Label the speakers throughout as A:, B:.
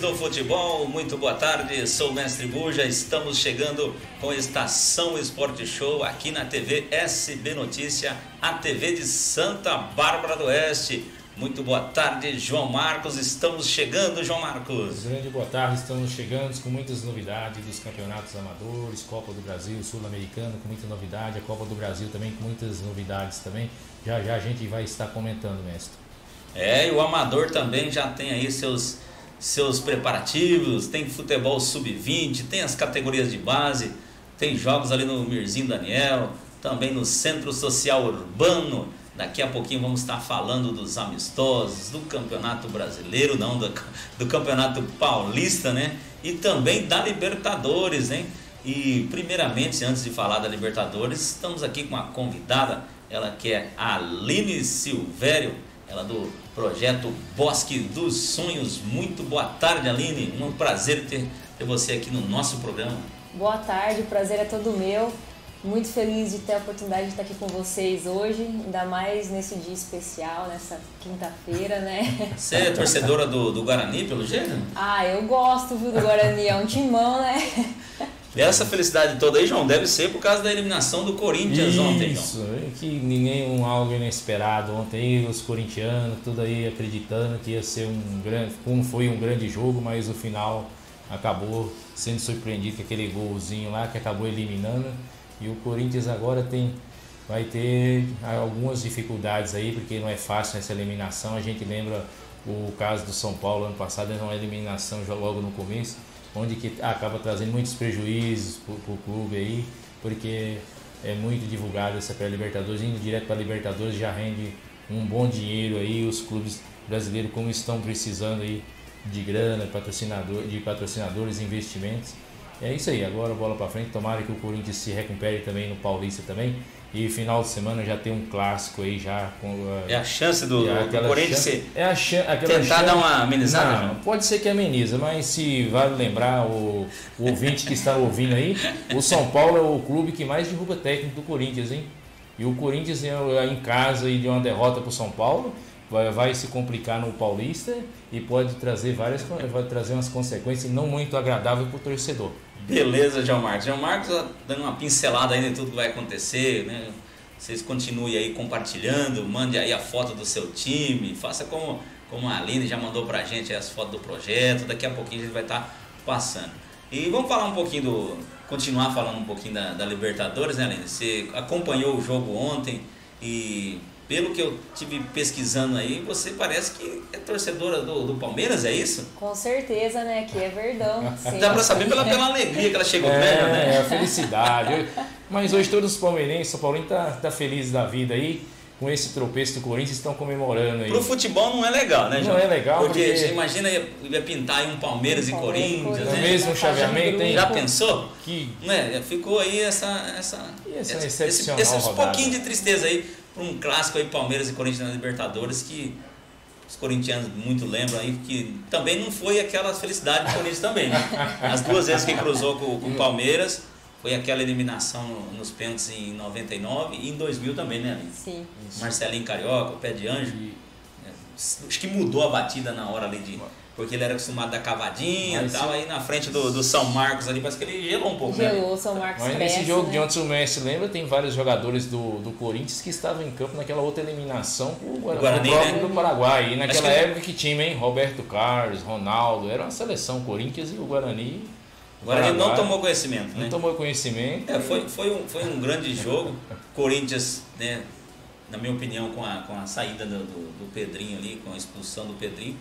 A: Do futebol, muito boa tarde. Sou o Mestre Buja. Estamos chegando com a Estação Esporte Show aqui na TV SB Notícia, a TV de Santa Bárbara do Oeste. Muito boa tarde, João Marcos. Estamos chegando, João Marcos.
B: Grande boa tarde, estamos chegando com muitas novidades dos campeonatos amadores, Copa do Brasil, Sul-Americano com muita novidade, a Copa do Brasil também com muitas novidades também. Já já a gente vai estar comentando, mestre.
A: É, e o amador também já tem aí seus, seus preparativos, tem futebol sub-20, tem as categorias de base, tem jogos ali no Mirzinho Daniel, também no Centro Social Urbano. Daqui a pouquinho vamos estar falando dos amistosos, do Campeonato Brasileiro, não, do, do Campeonato Paulista, né? E também da Libertadores, né? E primeiramente, antes de falar da Libertadores, estamos aqui com uma convidada, ela que é a Aline Silvério, ela do projeto Bosque dos Sonhos. Muito boa tarde, Aline. Um prazer ter, ter você aqui no nosso programa.
C: Boa tarde, o prazer é todo meu. Muito feliz de ter a oportunidade de estar aqui com vocês hoje, ainda mais nesse dia especial, nessa quinta-feira, né?
A: Você é torcedora do, do Guarani, pelo jeito?
C: Ah, eu gosto viu, do Guarani, é um timão, né?
A: E essa felicidade toda aí, João, deve ser por causa da eliminação do Corinthians
B: Isso,
A: ontem,
B: João. Isso, que ninguém um algo inesperado ontem, os corintianos, tudo aí acreditando que ia ser um grande, como foi um grande jogo, mas o final acabou sendo surpreendido com aquele golzinho lá que acabou eliminando. E o Corinthians agora tem vai ter algumas dificuldades aí, porque não é fácil essa eliminação. A gente lembra o caso do São Paulo ano passado, era uma eliminação logo no começo onde que acaba trazendo muitos prejuízos para o clube aí, porque é muito divulgado essa pré-Libertadores, indo direto para a Libertadores já rende um bom dinheiro aí, os clubes brasileiros como estão precisando aí de grana, patrocinador, de patrocinadores, investimentos. É isso aí, agora bola para frente, tomara que o Corinthians se recupere também no Paulista também. E final de semana já tem um clássico aí já com
A: uh, É a chance do, do Corinthians
B: chance, é a chan,
A: tentar chance, dar uma amenizada.
B: Não, pode ser que ameniza, mas se vale lembrar o, o ouvinte que está ouvindo aí, o São Paulo é o clube que mais derruba técnico do Corinthians, hein? E o Corinthians é, em casa e de uma derrota para o São Paulo vai, vai se complicar no Paulista e pode trazer várias vai trazer umas consequências não muito agradáveis para o torcedor.
A: Beleza, João Marcos. João Marcos dando uma pincelada aí em tudo que vai acontecer, né? Vocês continuem aí compartilhando, mande aí a foto do seu time, faça como, como a Aline já mandou pra gente as fotos do projeto, daqui a pouquinho a gente vai estar tá passando. E vamos falar um pouquinho do. continuar falando um pouquinho da, da Libertadores, né, Aline? Você acompanhou o jogo ontem e pelo que eu tive pesquisando aí, você parece que é torcedora do, do Palmeiras, é isso?
C: Com certeza, né? Que é verdão.
A: Sim. Dá pra saber pela, pela alegria que ela chegou
B: é,
A: velha,
B: né? É, a felicidade. Mas hoje todos os palmeirenses, São Paulo tá, tá feliz da vida aí. Com esse tropeço do Corinthians, estão comemorando aí.
A: Pro futebol não é legal, né, João?
B: Não é legal,
A: porque, porque... você imagina ia pintar aí um Palmeiras um e Corinthians,
B: né? O mesmo chaveamento, hein?
A: Já pensou?
B: Que...
A: Né? Ficou aí essa, essa,
B: essa
A: esse, esse, esse pouquinho de tristeza aí para um clássico aí Palmeiras e Corinthians na Libertadores que os corintianos muito lembram aí que também não foi aquela felicidade do Corinthians também, né? As duas vezes que cruzou com, com o Palmeiras foi aquela eliminação nos pênaltis em 99 e em 2000 também, né?
C: Sim.
A: Marcelinho Carioca, o pé de anjo. É, acho que mudou a batida na hora ali de porque ele era acostumado a dar cavadinha e tal, aí na frente do, do, São Marcos ali, parece que ele gelou um pouco.
C: Né? Gelou, né? São Marcos
B: Mas
C: cresce,
B: nesse jogo
C: né?
B: de ontem o Messi lembra, tem vários jogadores do, do Corinthians que estavam em campo naquela outra eliminação com o Guarani, próprio né? do Paraguai. E naquela que... época que time, hein? Roberto Carlos, Ronaldo, era uma seleção Corinthians e o Guarani.
A: O Guarani não tomou conhecimento, né?
B: Não tomou conhecimento.
A: É, foi, foi, um, foi um grande jogo. Corinthians, né? Na minha opinião, com a, com a saída do, do, do Pedrinho ali, com a expulsão do Pedrinho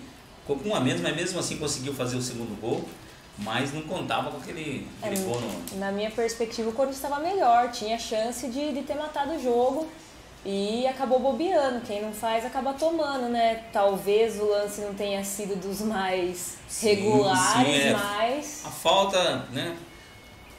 A: Ficou com um a menos, mas mesmo assim conseguiu fazer o segundo gol. Mas não contava com aquele, aquele é, gol no...
C: Na minha perspectiva, o Corinthians estava melhor, tinha chance de, de ter matado o jogo e acabou bobeando. Quem não faz acaba tomando, né? Talvez o lance não tenha sido dos mais sim, regulares, sim, é. mas.
A: A falta, né?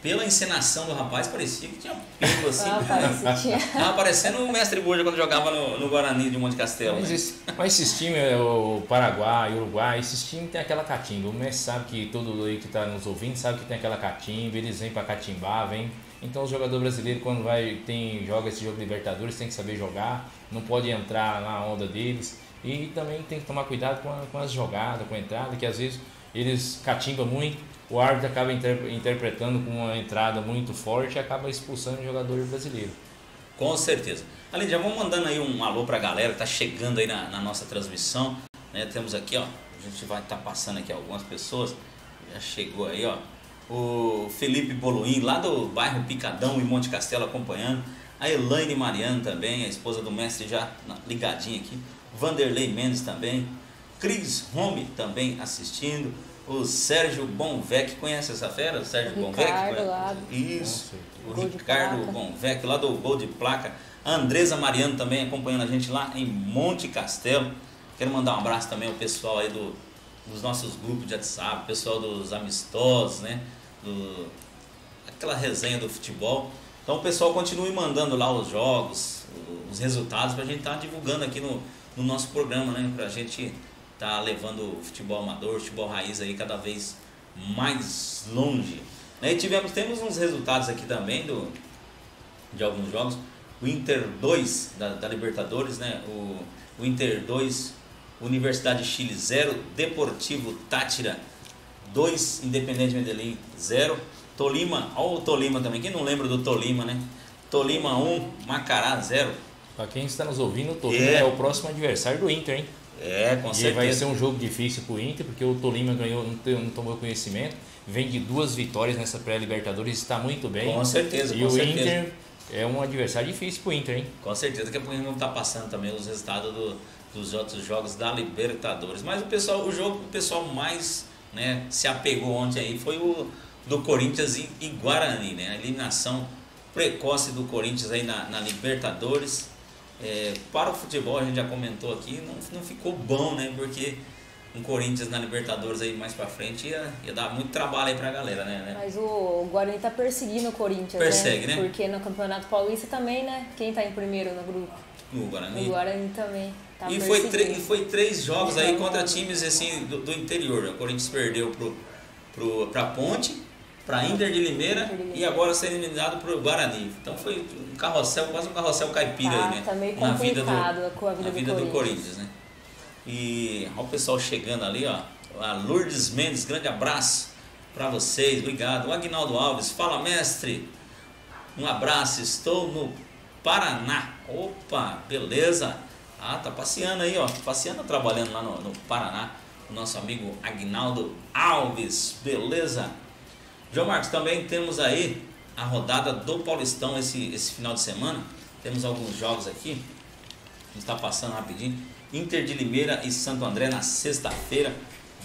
A: Pela encenação do rapaz, parecia que tinha pego assim. Ah, Tava parecendo o mestre Borja quando jogava no, no Guarani de Monte Castelo.
B: Mas, né? esse, mas esses times, é, o Paraguai, o Uruguai, esses times tem aquela catimba. O mestre sabe que todo aí que está nos ouvindo sabe que tem aquela catimba, eles vêm para catimbar, vêm Então o jogador brasileiro quando vai tem joga esse jogo de Libertadores tem que saber jogar, não pode entrar na onda deles e também tem que tomar cuidado com, a, com as jogadas, com a entrada, que às vezes eles catingam muito, o árbitro acaba inter, interpretando com uma entrada muito forte e acaba expulsando o jogador brasileiro.
A: Com certeza. Além já vamos mandando aí um alô para a galera que tá chegando aí na, na nossa transmissão. Né? Temos aqui, ó, a gente vai estar tá passando aqui algumas pessoas. Já chegou aí, ó. O Felipe Boluim, lá do bairro Picadão e Monte Castelo, acompanhando. A Elaine Mariano também, a esposa do mestre, já ligadinha aqui. Vanderlei Mendes também. Cris Home também assistindo. O Sérgio Bonvec, conhece essa fera? O Sérgio
C: o
A: Bonvec?
C: Ricardo, lá.
A: Isso. O Ricardo Bonvec, lá do Gol de Placa. A Andresa Mariano também acompanhando a gente lá em Monte Castelo. Quero mandar um abraço também ao pessoal aí do, dos nossos grupos de WhatsApp, pessoal dos amistosos, né? Do, aquela resenha do futebol. Então o pessoal continue mandando lá os jogos, os resultados para a gente estar tá divulgando aqui no, no nosso programa, né? Para a gente tá levando o futebol amador, o futebol raiz aí cada vez mais longe. Né? E tivemos, temos uns resultados aqui também do, de alguns jogos. O Inter 2 da, da Libertadores, né? O, o Inter 2, Universidade de Chile 0, Deportivo Tátira 2, Independente Medellín 0, Tolima, olha o Tolima também, quem não lembra do Tolima, né? Tolima 1, Macará 0.
B: Para quem está nos ouvindo, o Tolima é. é. o próximo adversário do Inter, hein?
A: É, com
B: e
A: certeza.
B: vai ser um jogo difícil para o Inter, porque o Tolima ganhou, não, tomou conhecimento, vem de duas vitórias nessa pré-Libertadores, está muito bem.
A: Com certeza,
B: e
A: com
B: o
A: certeza.
B: Inter é um adversário difícil para o Inter, hein?
A: Com certeza, pouco a gente não está passando também os resultados do, dos outros jogos da Libertadores. Mas o pessoal, o jogo, o pessoal mais né, se apegou ontem aí foi o do Corinthians e, e Guarani, né? A eliminação precoce do Corinthians aí na, na Libertadores. É, para o futebol, a gente já comentou aqui, não, não ficou bom, né? Porque um Corinthians na Libertadores aí mais pra frente ia, ia dar muito trabalho aí pra galera, né?
C: Mas o Guarani tá perseguindo o Corinthians,
A: Persegue,
C: né?
A: né?
C: Porque no Campeonato Paulista também, né? Quem tá em primeiro no grupo?
A: O Guarani.
C: O Guarani também. Tá
A: e, foi e foi três jogos aí
C: Então,
A: contra times assim do, do interior. O Corinthians perdeu pro, pro, pra Ponte, Inter de Limeira
C: Inter de Limeira.
A: e agora sendo eliminado pro Guarani. Então foi um carrossel, quase um carrossel caipira
C: Tá,
A: aí, né?
C: tá meio
A: na vida do,
C: com a vida
A: na
C: do
A: vida do
C: Corinthians.
A: Corinthians, né? E olha o pessoal chegando ali, ó. A Lourdes Mendes, grande abraço para vocês, obrigado. O Agnaldo Alves, fala mestre. Um abraço, estou no Paraná. Opa, beleza. Ah, tá passeando aí, ó. Passeando, trabalhando lá no, no Paraná. O nosso amigo Agnaldo Alves, beleza? João Marcos, também temos aí a rodada do Paulistão esse, esse final de semana. Temos alguns jogos aqui. A gente está passando rapidinho. Inter de Limeira e Santo André na sexta-feira.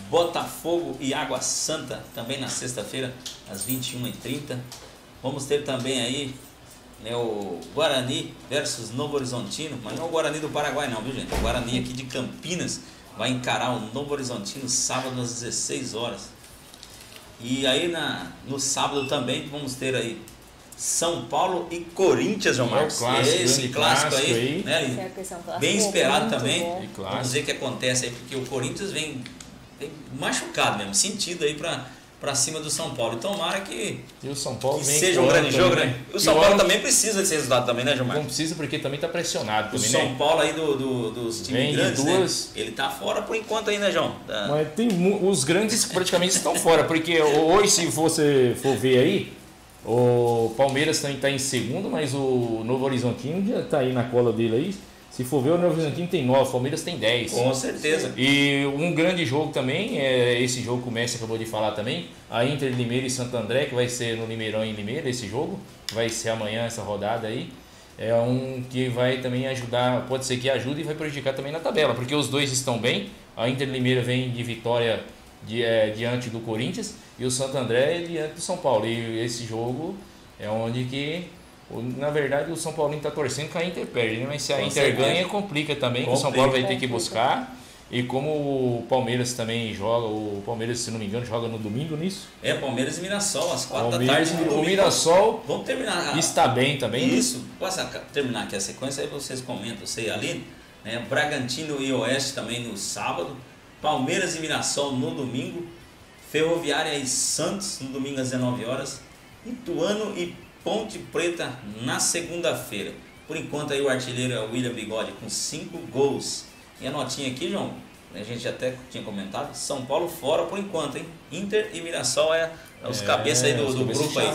A: Botafogo e Água Santa também na sexta-feira, às 21h30. Vamos ter também aí né, o Guarani versus Novo Horizontino, mas não o Guarani do Paraguai não, viu gente? O Guarani aqui de Campinas vai encarar o Novo Horizontino sábado às 16 horas. E aí na, no sábado também vamos ter aí São Paulo e Corinthians, João
B: É
A: Marcos.
B: clássico,
A: Esse clássico,
B: clássico
A: aí,
B: aí.
A: né?
C: É
A: Bem esperado
C: muito
A: também.
C: bom.
B: E.
A: Vamos ver o que acontece aí, porque o Corinthians vem, vem machucado mesmo, sentido aí pra, pra cima do São Paulo. E tomara que,
B: E o São Paulo
A: que
B: vem
A: seja um grande jogo,
B: também,
A: né? O
B: E
A: São Paulo também precisa desse resultado também, né,
B: Não
A: Gilmar?
B: precisa porque também tá pressionado
A: O
B: também,
A: São
B: né?
A: Paulo aí do, do- dos times
B: Vem de
A: grandes,
B: duas-
A: né? Ele tá fora por enquanto aí, né, João? Da-
B: Mas tem mu- os grandes praticamente estão fora, porque hoje se você for ver aí, o Palmeiras também está em segundo, mas o Novo Horizontino já está aí na cola dele aí. Se for ver, o Novo Horizontino tem nove, o Palmeiras tem dez.
A: Com certeza.
B: E um grande jogo também, é esse jogo que o Messi acabou de falar também, a Inter de Limeira e Santo André, que vai ser no Limeirão em Limeira, esse jogo, vai ser amanhã essa rodada aí. É um que vai também ajudar, pode ser que ajude e vai prejudicar também na tabela, porque os dois estão bem. A Inter de Limeira vem de vitória di- é, diante do Corinthians e o Santo André diante do São Paulo. E esse jogo é onde que, na verdade, o São Paulo está torcendo que a Inter perde, né? mas se a
A: Com
B: Inter
A: certeza.
B: ganha, complica também, que o São
A: Complica.
B: Paulo vai ter que
C: Complica.
B: buscar. E como o Palmeiras também joga, o Palmeiras, se não me engano, joga no domingo nisso.
A: É, Palmeiras e Mirassol, às quatro da
B: Palmeiras,
A: tarde. no
B: o
A: domingo.
B: Mirassol
A: Vamos terminar. a-
B: está bem também. né?
A: Isso, posso aca- terminar aqui a sequência, aí vocês comentam, você e a Aline. Né? Bragantino e Oeste também no sábado. Palmeiras e Mirassol no domingo. Ferroviária e Santos no domingo às 19 horas. Ituano e Ponte Preta na segunda-feira. Por enquanto aí o artilheiro é William Bigode com 5 gols. E a notinha aqui, João, a gente até tinha comentado, São Paulo fora por enquanto, hein? Inter e Mirassol é, é os é, cabeças aí do, do grupo aí.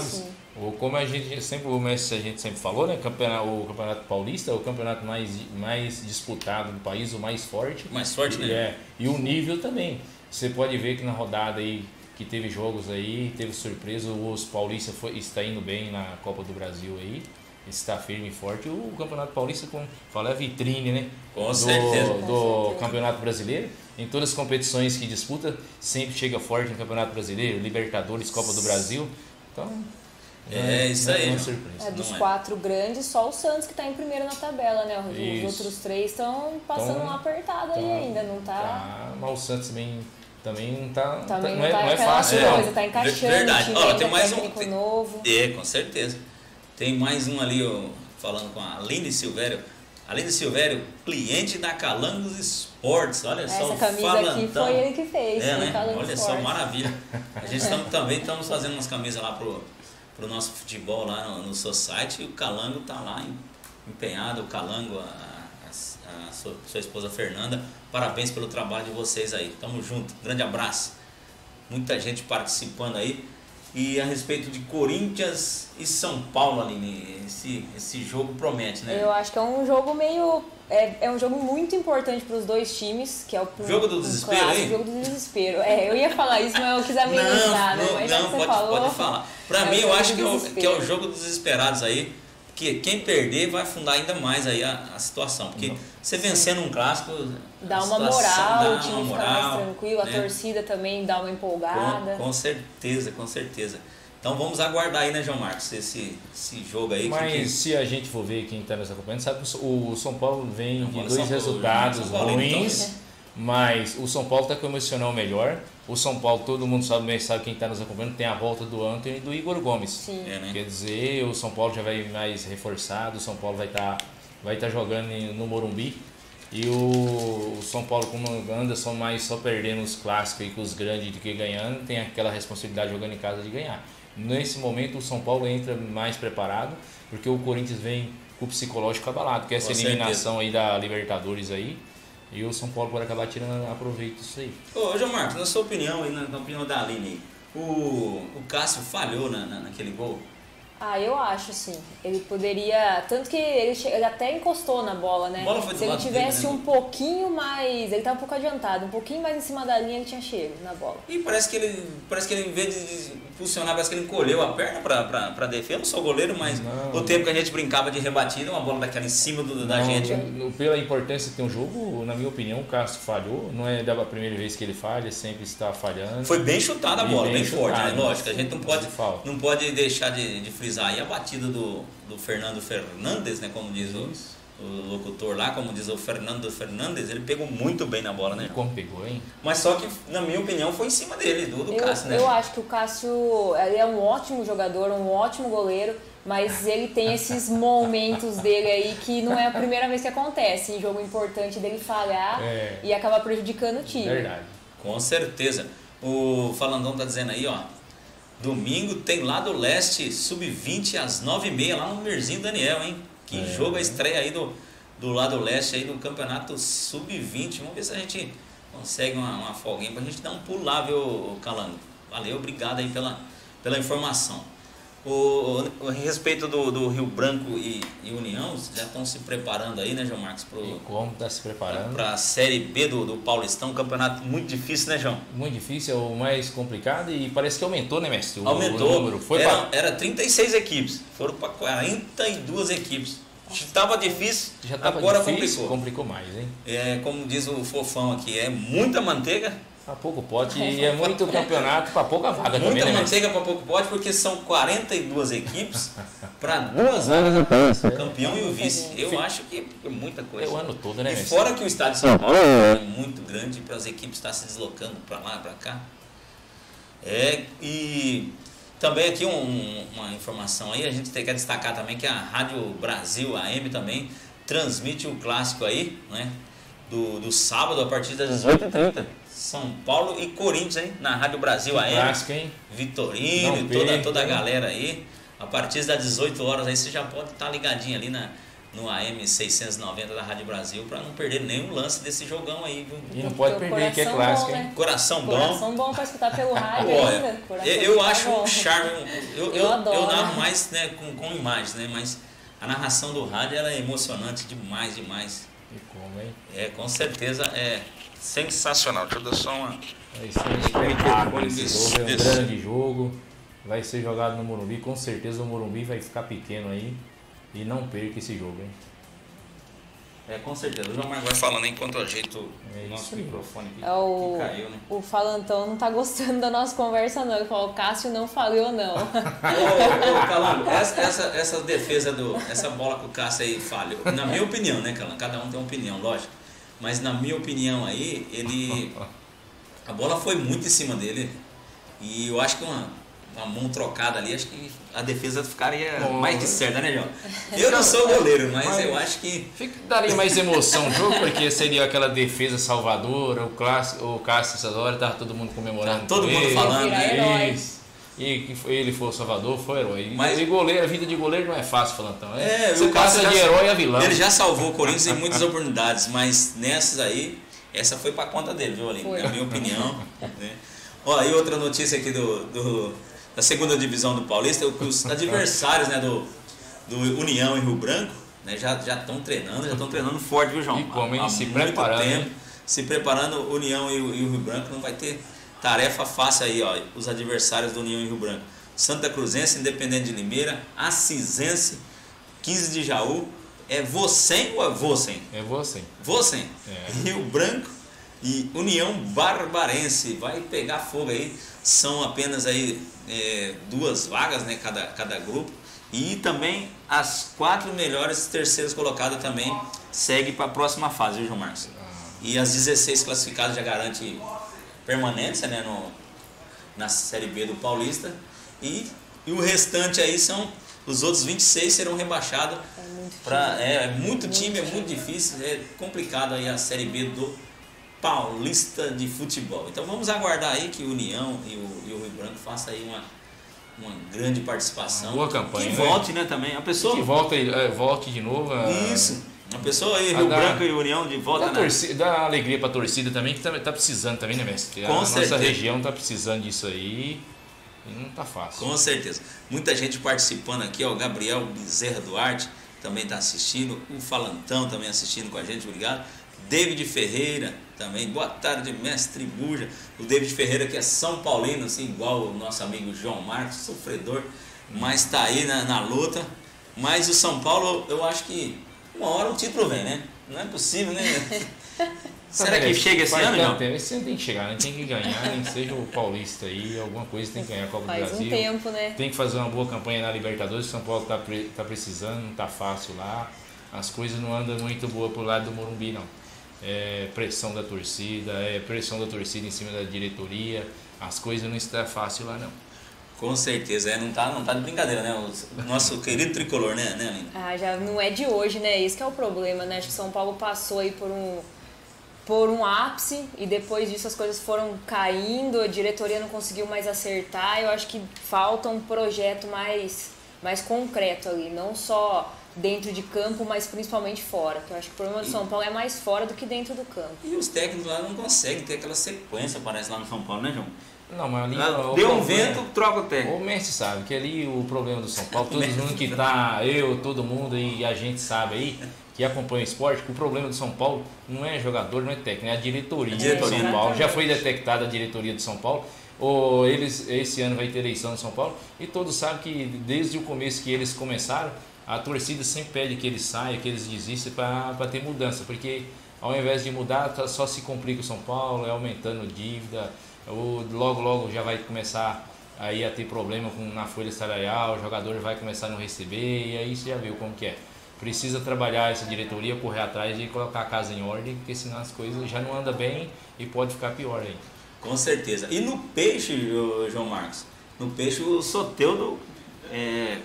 B: Ou como a gente sempre, o Messi, a gente sempre falou, né? Campeonato, o Campeonato Paulista é o campeonato mais, mais disputado do país, o mais forte.
A: Mais forte,
B: e,
A: né?
B: É, e o nível também. Você pode ver que na rodada aí que teve jogos aí, teve surpresa, os paulistas foi, está indo bem na Copa do Brasil aí está firme e forte. O Campeonato Paulista, como fala, é vitrine, né?
A: Com do, certeza.
B: Do Campeonato Brasileiro. Em todas as competições que disputa, sempre chega forte no Campeonato Brasileiro, Libertadores, Copa do Brasil. Então.
A: É, é isso aí.
C: É, é, dos quatro grandes, só o Santos que está em primeiro na tabela, né? Os isso. outros três estão passando então, um apertado aí ainda, não tá.
B: tá mas o Santos também também não tá,
C: também
B: não,
C: tá,
B: não é, é fácil
C: coisa, não. tá encaixando,
A: Verdade. Ó, tem mais um
C: tem, novo.
A: É, com certeza. Tem mais um ali, ó, falando com a Aline Silvério. Aline Silvério, cliente da Calangos Esportes. Olha
C: Essa
A: só,
C: camisa falantão. aqui foi ele que fez.
A: É, né? Olha Esportes. só, maravilha. A gente tam, também estamos fazendo umas camisas lá pro, pro nosso futebol lá no, no Society e o Calango tá lá empenhado. O Calango, a, a, a sua, sua esposa Fernanda. Parabéns pelo trabalho de vocês aí. Tamo junto. Grande abraço. Muita gente participando aí. E a respeito de Corinthians e São Paulo, Aline, esse, esse jogo promete, né?
C: Eu acho que é um jogo meio. É, é um jogo muito importante para os dois times, que é o.
A: Jogo do desespero, hein?
C: Jogo do desespero. É, eu ia falar isso, mas eu quis amenizar,
A: né?
C: Mas
A: não, pode,
C: falou,
A: pode falar. Para é mim, eu acho que é, o, que é o jogo dos desesperados aí que quem perder vai afundar ainda mais aí a, a situação. Porque você vencendo um clássico.
C: Dá uma moral, dá o time fica mais tranquilo, né? a torcida também dá uma empolgada.
A: Com, com, certeza, com certeza. Então vamos aguardar aí, né, João Marcos, esse, esse jogo aí.
B: Mas
A: que,
B: se a gente for ver quem está nos acompanhando, sabe que o São Paulo vem de dois Paulo, resultados ruins. Então, mas o São Paulo está com o emocional melhor. O São Paulo, todo mundo sabe, sabe quem está nos acompanhando, tem a volta do Anthony e do Igor Gomes.
C: Sim. É,
B: né? Quer dizer, o São Paulo já vai mais reforçado, o São Paulo vai estar tá, vai tá jogando no Morumbi. E o, o São Paulo, como anda só mais só perdendo os clássicos e com os grandes do que ganhando, tem aquela responsabilidade jogando em casa de ganhar. Nesse momento, o São Paulo entra mais preparado, porque o Corinthians vem com o psicológico abalado, que é essa com eliminação certeza. aí da Libertadores aí e o São Paulo pode acabar tirando aproveito disso aí.
A: Ô, João Marcos, na sua opinião e na, na, opinião da Aline, o, o Cássio falhou na, na, naquele gol?
C: Ah, eu acho sim. Ele poderia. Tanto que ele, che... ele até encostou na bola, né?
A: Bola foi
C: Se ele tivesse
A: dele,
C: né? um pouquinho mais. Ele estava um pouco adiantado, um pouquinho mais em cima da linha ele tinha chego na bola.
A: E parece que ele. Parece que ele, em vez de funcionar, parece que ele encolheu a perna pra, pra, pra defesa. Eu não sou goleiro, mas não. o tempo que a gente brincava de rebatida, uma bola daquela em cima do, da não, gente.
B: Pela importância que tem um jogo, na minha opinião, o Castro falhou. Não é da primeira vez que ele falha, sempre está falhando.
A: Foi bem chutada a bola, bem, bem forte, né? Lógico, a gente não pode, não pode deixar de, de frisar aí a batida do, do Fernando Fernandes, né? Como diz o, o, locutor lá, como diz o Fernando Fernandes, ele pegou muito bem na bola, né?
B: Como pegou, hein?
A: Mas só que, na minha opinião, foi em cima dele, do, do
C: eu,
A: Cássio, né?
C: Eu acho que o Cássio ele é um ótimo jogador, um ótimo goleiro, mas ele tem esses momentos dele aí que não é a primeira vez que acontece. Em jogo importante dele falhar é. e acabar prejudicando o time.
B: Verdade.
A: Com certeza. O Falandão tá dizendo aí, ó, Domingo tem lá do leste, sub-20 às 9h30, lá no Merzinho Daniel, hein? Que é. jogo a estreia aí do, do lado leste aí do campeonato sub-20. Vamos ver se a gente consegue uma, uma folguinha pra gente dar um pulo lá, viu, Calango? Valeu, obrigado aí pela, pela informação. O, o, a respeito do, do Rio Branco e, e, União, já estão se preparando aí, né, João Marcos? Pro,
B: e como está se preparando?
A: Para a Série B do, do Paulistão, um campeonato muito difícil, né, João?
B: Muito difícil, é o mais complicado e parece que aumentou, né, mestre? O,
A: aumentou.
B: O número. Foi
A: era,
B: pra...
A: era 36 equipes, foram para 42 equipes. Estava difícil,
B: já tava
A: agora
B: difícil,
A: complicou.
B: complicou mais, hein?
A: É, como diz o fofão aqui, é muita manteiga
B: para pouco pote e é muito campeonato para pouca vaga
A: Muita
B: também,
A: né? manteiga para pouco pote, porque são 42 equipes para duas vagas apenas. O campeão e o vice. Eu acho que é muita coisa.
B: É o ano todo, né?
A: E fora que o estádio de São Paulo é muito grande para as equipes estar se deslocando para lá, para cá. É, e também aqui um, uma informação aí, a gente quer destacar também que a Rádio Brasil AM também transmite o clássico aí, né? Do, do sábado a partir das 18h30. São Paulo e Corinthians, hein? Na Rádio Brasil AM.
B: Clássico, hein?
A: Vitorino e toda, toda a galera aí. A partir das 18 horas aí você já pode estar tá ligadinho ali na, no AM 690 da Rádio Brasil para não perder nenhum lance desse jogão aí, viu?
B: E não pode perder, que é clássico,
C: bom,
B: hein?
A: Coração bom.
C: Coração bom para escutar pelo rádio ainda. Coração
A: eu, eu acho
C: bom.
A: um charme. Eu, eu,
C: Eu
A: eu,
C: adoro.
A: narro mais né, com, com imagens, né? Mas a narração do rádio ela é emocionante demais, demais.
B: E como, hein?
A: É, com certeza é sensacional. Deixa eu dar só uma.
B: Vai ser um espetáculo esse jogo, é um grande jogo. Vai ser jogado no Morumbi, com certeza o Morumbi vai ficar pequeno aí. E não perca esse jogo, hein?
A: É, com certeza. O João Marcos vai falando enquanto eu ajeito
B: É
A: o nosso
B: isso aí.
A: microfone aqui.
C: É o,
A: que caiu, né?
C: o Falantão não tá gostando da nossa conversa, não. Ele falou, o Cássio não falhou, não.
A: Ô, ô, Calango, essa, essa, essa defesa do. Essa bola que o Cássio aí falhou. Na minha opinião, né, Calango? Cada um tem uma opinião, lógico. Mas na minha opinião aí, ele. A bola foi muito em cima dele. E eu acho que uma, uma mão trocada ali, acho que a defesa ficaria
B: Bom,
A: mais que certa, né, João? Eu não sou goleiro, mas eu acho que.
B: Fica, daria mais emoção o jogo, porque seria aquela defesa salvadora, o, clássico, o Cássio essa hora, tava todo mundo comemorando.
A: Tá todo
B: com
A: mundo
B: ele.
A: falando, né?
B: E que foi- ele foi o salvador, foi herói.
A: Mas-
B: E goleiro, a vida de goleiro não é fácil, Falantão.
A: É,
B: Você
A: o Cássio
B: passa de herói a vilão.
A: Ele já salvou o Corinthians em muitas oportunidades, mas nessas aí, essa foi pra conta dele, viu, Aline? Na minha opinião. né? Ó, e outra notícia aqui do, do- da segunda divisão do Paulista, os adversários né, do, do União e Rio Branco né, já estão treinando, já estão treinando forte, viu, João?
B: E como, hein?
A: Há
B: Se
A: muito
B: preparando,
A: tempo, se preparando, União e e o Rio Branco não vai ter tarefa fácil aí, ó, os adversários do União e Rio Branco. Santa Cruzense, Independente de Limeira, Acisense, 15 de Jaú, é Vocem ou é Vocem?
B: É você.
A: Vocem,
B: É.
A: Rio Branco e União Barbarense. Vai pegar fogo aí. São apenas aí é, duas vagas, né, cada, cada grupo. E também as quatro melhores terceiras colocadas também segue para a próxima fase, viu, João Marcos? E as 16 classificadas já garante permanência né, no, na Série B do Paulista. E, e o restante aí são. Os outros 26 serão rebaixados
C: É
A: é, é muito time, é muito difícil, é complicado aí a Série B do Paulista de Futebol. Então vamos aguardar aí que o União e o, e o Rio Branco façam aí uma, uma grande participação.
B: Uma boa campanha,
A: Que
B: né?
A: volte, né, também. A pessoa.
B: Que volta, é, volte de novo. a-
A: Isso. A pessoa aí,
B: A
A: Rio Branco e União de volta
B: Dá,
A: na.
B: torcida, dá alegria pra torcida também, que tá, tá precisando também, né, mestre?
A: Com
B: a nossa
A: certeza.
B: região tá precisando disso aí e não tá fácil.
A: Com certeza. Muita gente participando aqui, ó. O Gabriel Bezerra Duarte também está assistindo. O Falantão também assistindo com a gente, obrigado. David Ferreira também. Boa tarde, mestre Buja. O David Ferreira que é São Paulino, assim, igual o nosso amigo João Marcos, sofredor, mas está aí na, na luta. Mas o São Paulo, eu acho que uma hora o título vem, né? Não é possível, né? Será que chega esse ano, João?
B: tempo. Esse ano tem que chegar, né? Tem que ganhar, nem que seja o Paulista aí, alguma coisa tem que ganhar a Copa do
C: Faz
B: Brasil.
C: um tempo, né?
B: Tem que fazer uma boa campanha na Libertadores, São Paulo tá, pre- tá precisando, não tá fácil lá. As coisas não andam muito boas pro lado do Morumbi, não. É pressão da torcida, é pressão da torcida em cima da diretoria. As coisas não estão fácil lá, não.
A: Com certeza, é, não, tá, não tá de brincadeira, né? O nosso querido tricolor, né, né?
C: Ah, já não é de hoje, né? Esse que é o problema, né? Acho que São Paulo passou aí por um por um ápice e depois disso as coisas foram caindo, a diretoria não conseguiu mais acertar. Eu acho que falta um projeto mais mais concreto ali, não só dentro de campo, mas principalmente fora. Que eu acho que o problema do São Paulo é mais fora do que dentro do campo.
A: E os técnicos lá não conseguem ter aquela sequência, parece lá no São Paulo, né, João?
B: Não, mas ali.
A: Ah, Deu um vento, troca o técnico.
B: O Messi sabe que ali o problema do São Paulo, todo mundo que tá, eu, todo mundo e a gente sabe aí, que acompanha o esporte, que o problema do São Paulo não é jogador, não é técnico, é a diretoria,
A: A diretoria,
B: do? São Paulo. Já foi detectada a diretoria do São Paulo. Ou eles, esse ano vai ter eleição no São Paulo e todos sabem que desde o começo que eles começaram, a torcida sempre pede que eles saiam, que eles desistam para ter mudança, porque ao invés de mudar, tá- só se complica o São Paulo, é aumentando dívida, ou logo logo já vai começar aí a ter problema com, na folha salarial, o jogador vai começar a não receber, e aí você já viu como que é. Precisa trabalhar essa diretoria, correr atrás e colocar a casa em ordem, porque senão as coisas já não andam bem e pode ficar pior aí.
A: Com certeza. E no peixe, João Marcos, no peixe o Soteudo é,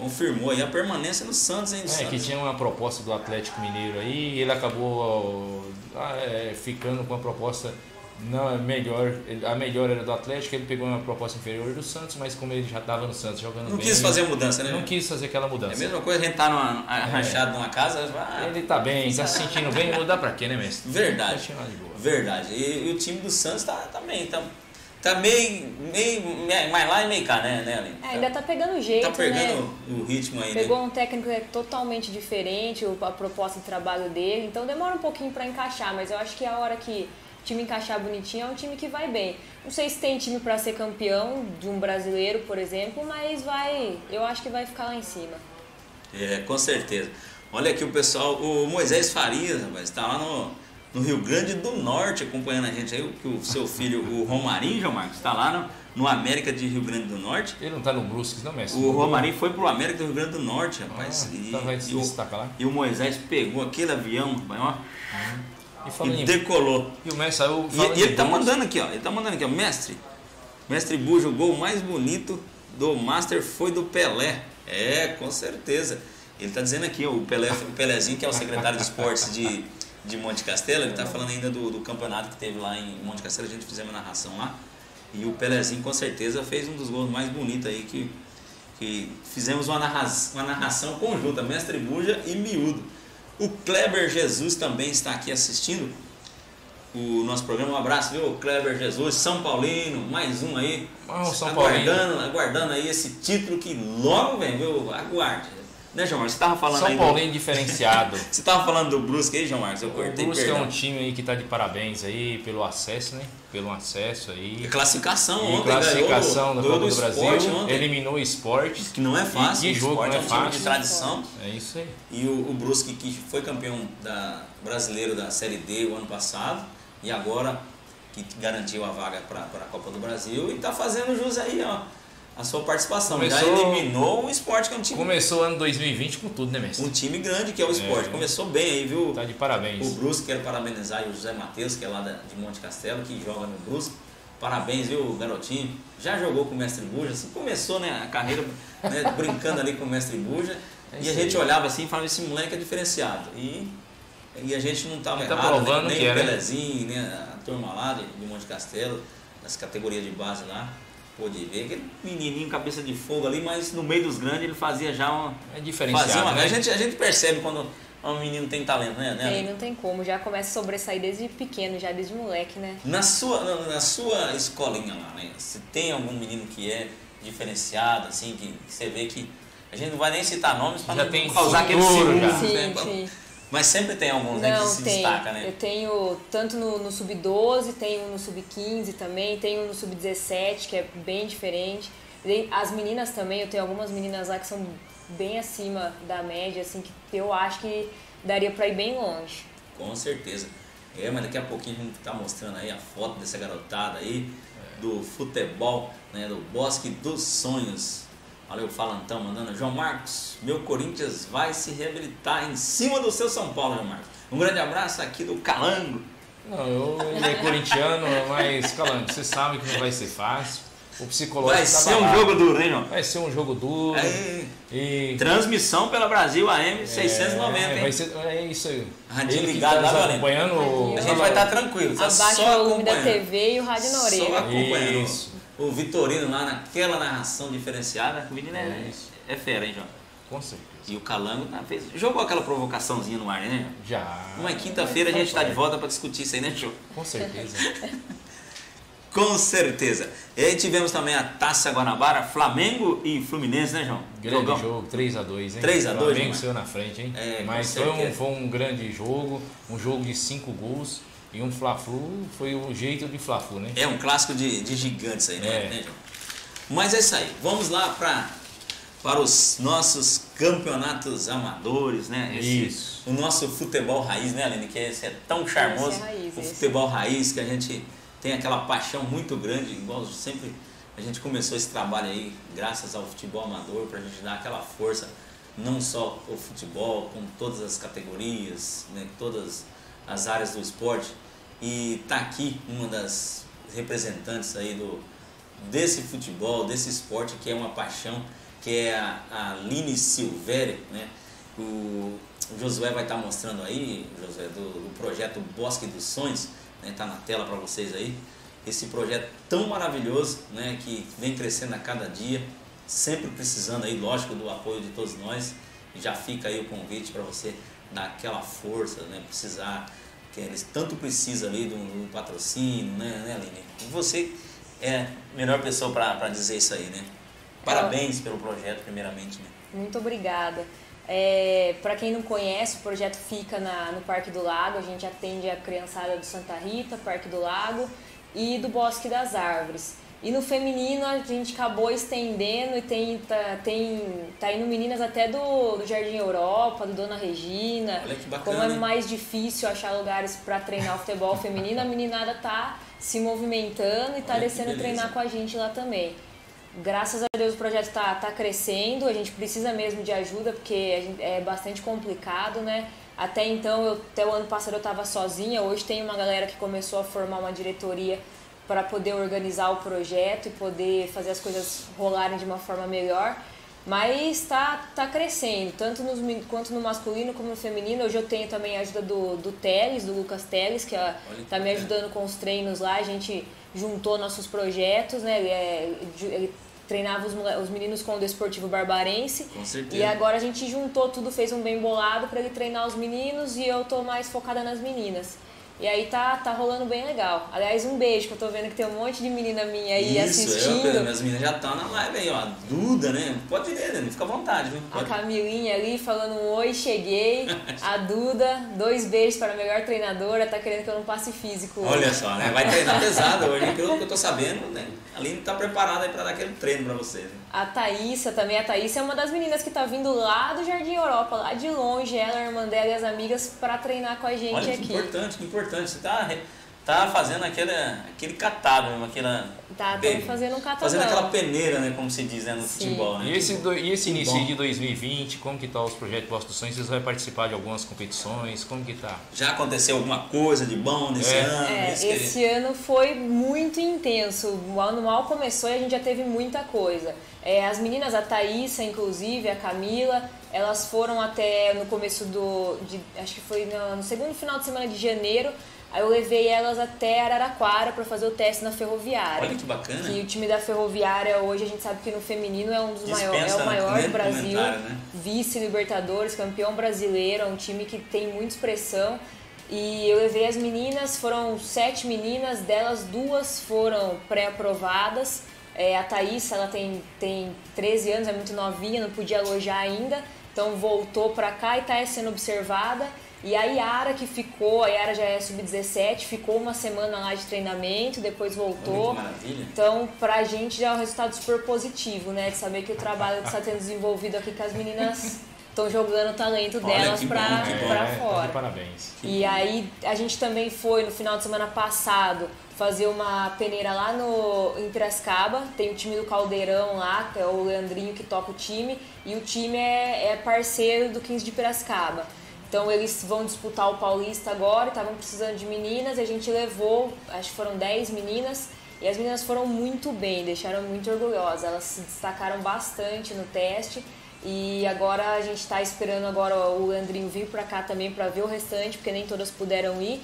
A: confirmou aí a permanência no Santos, hein? do
B: É, que
A: Santos.
B: tinha uma proposta do Atlético Mineiro aí, e ele acabou ah, é, ficando com a proposta Não, é melhor. A melhor era do Atlético, ele pegou uma proposta inferior do Santos, mas como ele já estava no Santos jogando
A: Não
B: bem.
A: quis
B: ele
A: fazer a mudança, né?
B: Não quis fazer aquela
A: É
B: mudança.
A: a mesma coisa a gente tá numa, arranchado numa casa. ah,
B: Ele tá bem, tá se sentindo bem, mudar pra quê, né, mestre?
A: Verdade.
B: Tá.
A: Verdade. E, e o time do Santos tá, tá bem, tá, tá meio, meio, mais lá e meio cá, né, né Aline?
C: É, ainda tá pegando jeito,
A: Tá pegando
C: né?
A: o ritmo aí, né?
C: Pegou um técnico que é totalmente diferente, o- a proposta de trabalho dele, então demora um pouquinho pra encaixar, mas eu acho que a hora que o time encaixar bonitinho é um time que vai bem. Não sei se tem time pra ser campeão de um brasileiro, por exemplo, mas vai, eu acho que vai ficar lá em cima.
A: É, com certeza. Olha aqui o pessoal, o Moisés Farias, rapaz, está lá no, no Rio Grande do Norte acompanhando a gente aí, o, que o seu filho, o Romarinho, João Marcos, está lá no, no América de Rio Grande do Norte.
B: Ele não tá no Brusques, não, mestre?
A: O Romarinho foi pro América do Rio Grande do Norte, rapaz.
B: Ah,
A: e,
B: se
A: e o, e o Moisés pegou aquele avião, rapaz, ó,
B: E falando
A: e
B: em.
A: decolou.
B: E o mestre saiu.
A: E, e ele
B: em
A: tá mandando aqui, ó. Ele tá mandando aqui, ó. Mestre. Mestre Bujo, o gol mais bonito do Master foi do Pelé. É, com certeza. Ele tá dizendo aqui, ó, o, Pelé, o Pelézinho, que é o secretário de esportes de, de Monte Castelo, ele tá falando ainda do, do campeonato que teve lá em Monte Castelo, a gente fizemos a narração lá. E o Pelézinho com certeza fez um dos gols mais bonitos aí que, que fizemos uma, narra, uma narração conjunta, Mestre Buja e Miúdo. O Kleber Jesus também está aqui assistindo o nosso programa. Um abraço, viu, Kleber Jesus, São Paulino, mais um aí.
B: Ah, o São
A: aguardando, aguardando aí esse título que logo vem, viu? Aguarde. Né, João Marcos? Você estava falando
B: São
A: do,
B: Paulino diferenciado.
A: Você estava falando do Brusque aí, João Marcos? Eu
B: O
A: cortei,
B: Brusque é
A: perdão.
B: um time aí que tá de parabéns aí pelo acesso, né? Pelo acesso
A: E
B: aí.
A: classificação
B: E
A: ontem,
B: classificação da Copa do
A: esporte
B: Brasil,
A: ontem,
B: eliminou o esporte.
A: que não é fácil,
B: E
A: o
B: que jogo,
A: esporte
B: não
A: é
B: é
A: um time de
B: fácil.
A: tradição.
B: É isso aí.
A: E o, o Brusque que foi campeão da brasileiro da Série D o ano passado e agora que garantiu a vaga para a Copa do Brasil e está fazendo jus aí, ó, a sua participação. Já
B: Começou-
A: eliminou o esporte, que é um time,
B: Começou o ano 2020 com tudo, né, mestre?
A: um time grande que é o esporte.
B: É.
A: Começou bem aí, viu?
B: Tá de
A: O
B: parabéns.
A: Brusque, quero parabenizar aí o José Matheus, que é lá de Monte Castelo, que joga no Brusque. Parabéns, viu, garotinho? Já jogou com o Mestre Buja, assim, começou né, a carreira né, brincando ali com o Mestre Buja.
B: É
A: e a gente olhava assim e falava, esse moleque é diferenciado. E, e a gente não estava
B: tá
A: errado,
B: provando
A: nem, nem
B: é,
A: o
B: né?
A: Pelezinho, nem a turma lá de, de Monte Castelo, das categorias de base lá. Pôde ver aquele menininho cabeça de fogo ali, mas no meio dos grandes ele fazia já uma.
B: É diferenciado.
A: Fazia uma
B: né?
A: a, gente, a gente percebe quando um menino tem talento, né? né?
C: Tem, não tem como, já começa a sobressair desde pequeno, já desde moleque, né?
A: Na sua, na, na sua escolinha lá, né? Se tem algum menino que é diferenciado, assim, que, que você vê que. A gente não vai nem citar nomes para
B: Já
A: não
B: tem
A: causar aquele ciúme,
B: já.
A: né?
C: Sim, sim.
A: Mas sempre tem alguns né, que
C: Não,
A: se
C: tem.
A: destaca, né?
C: Eu tenho tanto no, no sub-12, tenho no sub-15 também, tenho no sub-17, que é bem diferente. As meninas também, eu tenho algumas meninas lá que são bem acima da média, assim, que eu acho que daria pra ir bem longe.
A: Com certeza. É, mas daqui a pouquinho a gente tá mostrando aí a foto dessa garotada aí, do futebol, né? Do Bosque dos Sonhos. Olha o Falantão mandando, João Marcos, meu Corinthians vai se reabilitar em cima do seu São Paulo, João Marcos. Um grande abraço aqui do Calango.
B: Não, eu, ele é corintiano, mas, Calango, você sabe que não vai ser fácil. O psicológico
A: Vai
B: tá
A: ser um
B: abalado.
A: jogo duro, hein, João?
B: Vai ser um jogo duro.
A: Aí,
B: E
A: transmissão pela Brasil AM 690,
B: é,
A: hein?
B: vai ser, é isso aí.
A: Radinho ligado
B: tá
A: lá,
B: acompanhando.
A: A gente vai estar tranquilo, tá
C: Abaixa
A: só
C: o volume da. TV e o rádio na
A: Só
C: orelha.
A: acompanhando
B: Isso.
A: O Vitorino lá naquela narração diferenciada. O menino é,
B: Isso.
A: é fera, hein, João?
B: Com certeza.
A: E o Calango né, fez, jogou aquela provocaçãozinha no ar, né?
B: Já.
A: Uma quinta-feira a gente está de volta para discutir isso aí, né, João?
B: Com certeza.
A: Com certeza. E aí tivemos também a Taça Guanabara, Flamengo e Fluminense, né, João?
B: Grande
A: Jogão.
B: jogo, 3x2, hein?
A: 3 a 2,
B: O Flamengo
A: né?
B: saiu na frente, hein?
A: É,
B: Mas foi um, foi um grande jogo, um jogo de 5 gols e um Fla-Flu, foi o jeito de Fla-Flu, né?
A: É um clássico de, de gigantes aí, né,
B: É.
A: né, João? Mas é isso aí. Vamos lá para para os nossos campeonatos amadores, né?
B: Isso.
A: O nosso futebol raiz, né, Aline? Que esse é tão charmoso.
C: Esse é raiz,
A: o
C: esse.
A: futebol raiz que a gente tem aquela paixão muito grande, igual sempre a gente começou esse trabalho aí, graças ao futebol amador, para a gente dar aquela força, não só o futebol, como todas as categorias, né, todas as áreas do esporte. E tá aqui uma das representantes aí do, desse futebol, desse esporte que é uma paixão, que é a, a Aline né? O, o Josué vai estar mostrando aí, Josué, do, do projeto Bosque dos Sonhos, né, tá na tela para vocês aí. Esse projeto tão maravilhoso, né, que vem crescendo a cada dia, sempre precisando aí, lógico, do apoio de todos nós. Já fica aí o convite para você dar aquela força, né, precisar que eles tanto precisam ali do, do patrocínio, né, né, Aline? E você é a melhor pessoa para dizer isso aí, né? Parabéns pelo projeto, primeiramente, né?
C: Muito obrigada. É, para quem não conhece, o projeto fica na, no Parque do Lago. A gente atende a criançada do Santa Rita, Parque do Lago e do Bosque das Árvores. E no feminino a gente acabou estendendo e tem, tá, tem, tá indo meninas até do, do Jardim Europa, do Dona Regina.
A: Olha que bacana,
C: Como é mais difícil achar lugares para treinar futebol feminino, a meninada tá se movimentando e tá
A: Olha
C: descendo treinar com a gente lá também. Graças a Deus o projeto está tá crescendo, a gente precisa mesmo de ajuda porque gente- é bastante complicado, né? Até então, eu, até o ano passado eu estava sozinha, hoje tem uma galera que começou a formar uma diretoria para poder organizar o projeto e poder fazer as coisas rolarem de uma forma melhor. Mas está tá crescendo, tanto min- quanto no masculino como no feminino. Hoje eu tenho também a ajuda do, do Teles, do Lucas Teles, que está me ajudando com os treinos lá. A gente juntou nossos projetos, né? Ele, é- ele treinava os, os meninos com o Desportivo Barbarense.
A: Com certeza.
C: E agora a gente juntou tudo, fez um bem bolado para ele treinar os meninos e eu tô mais focada nas meninas. E aí tá, tá rolando bem legal. Aliás, um beijo, que eu tô vendo que tem um monte de menina minha aí
A: Isso,
C: assistindo.
A: eu, minhas meninas já estão na live aí, ó. A Duda, né? Pode ler, né? Fica à vontade, viu?
C: A
A: Pode.
C: Camilinha ali falando um oi, cheguei. A Duda, dois beijos para a melhor treinadora, tá querendo que eu não passe físico. hoje.
A: Olha só, né? Vai treinar pesado hoje, pelo que eu tô sabendo, né? A Aline tá preparada aí pra dar aquele treino pra vocês. Né?
C: A Thaísa também, a Thaísa é uma das meninas que tá vindo lá do Jardim Europa, lá de longe, ela, a irmã dela e as amigas, para treinar com a gente
A: Olha que
C: aqui.
A: importante, que importante. Você tá, tá fazendo aquele, aquele catado, aquela.
C: Tá, estamos fazendo um catadão.
A: Fazendo aquela peneira, né? Como se diz né, no
C: Sim.
A: futebol, né?
B: E esse, do- e esse início
A: bom.
B: de 2020, como que tá os projetos Voz dos Sonhos? Vocês vão participar de algumas competições? Como que tá?
A: Já aconteceu alguma coisa de bom nesse
B: É.
A: ano?
C: É,
A: que-
C: esse ano foi muito intenso. O ano mal começou e a gente já teve muita coisa. É, as meninas, a Thaísa, inclusive, a Camila, elas foram até no começo do. De, acho que foi no, no segundo final de semana de janeiro. Aí eu levei elas até Araraquara para fazer o teste na ferroviária.
A: Olha que bacana.
C: Que o time da Ferroviária hoje a gente sabe que no feminino é um dos maiores, é o maior
A: nem
C: do Brasil,
A: né?
C: vice-libertadores, campeão brasileiro, é um time que tem muita expressão. E eu levei as meninas, foram sete meninas, delas duas foram pré-aprovadas. É, a Thaís, ela tem, tem 13 anos, é muito novinha, não podia alojar ainda, então voltou pra cá e está sendo observada. E a Yara que ficou, a Yara já é sub-17, ficou uma semana lá de treinamento, depois voltou.
A: Olha que maravilha.
C: Então, pra gente já é um resultado super positivo, né? De saber que o trabalho que está sendo desenvolvido aqui com as meninas estão jogando o talento
A: Olha,
C: delas
A: que bom,
C: pra,
A: que bom.
C: pra
B: É, tá de
C: fora.
B: parabéns.
C: E aí a gente também foi no final de semana passado fazer uma peneira lá no em Piracicaba. Tem o time do Caldeirão lá, que é o Leandrinho que toca o time, e o time é, é parceiro do 15 de Piracicaba. Então eles vão disputar o Paulista agora, estavam precisando de meninas, e a gente levou, acho que foram 10 meninas, e as meninas foram muito bem, deixaram muito orgulhosas. Elas se destacaram bastante no teste. E agora a gente está esperando agora o Leandrinho vir para cá também para ver o restante, porque nem todas puderam ir,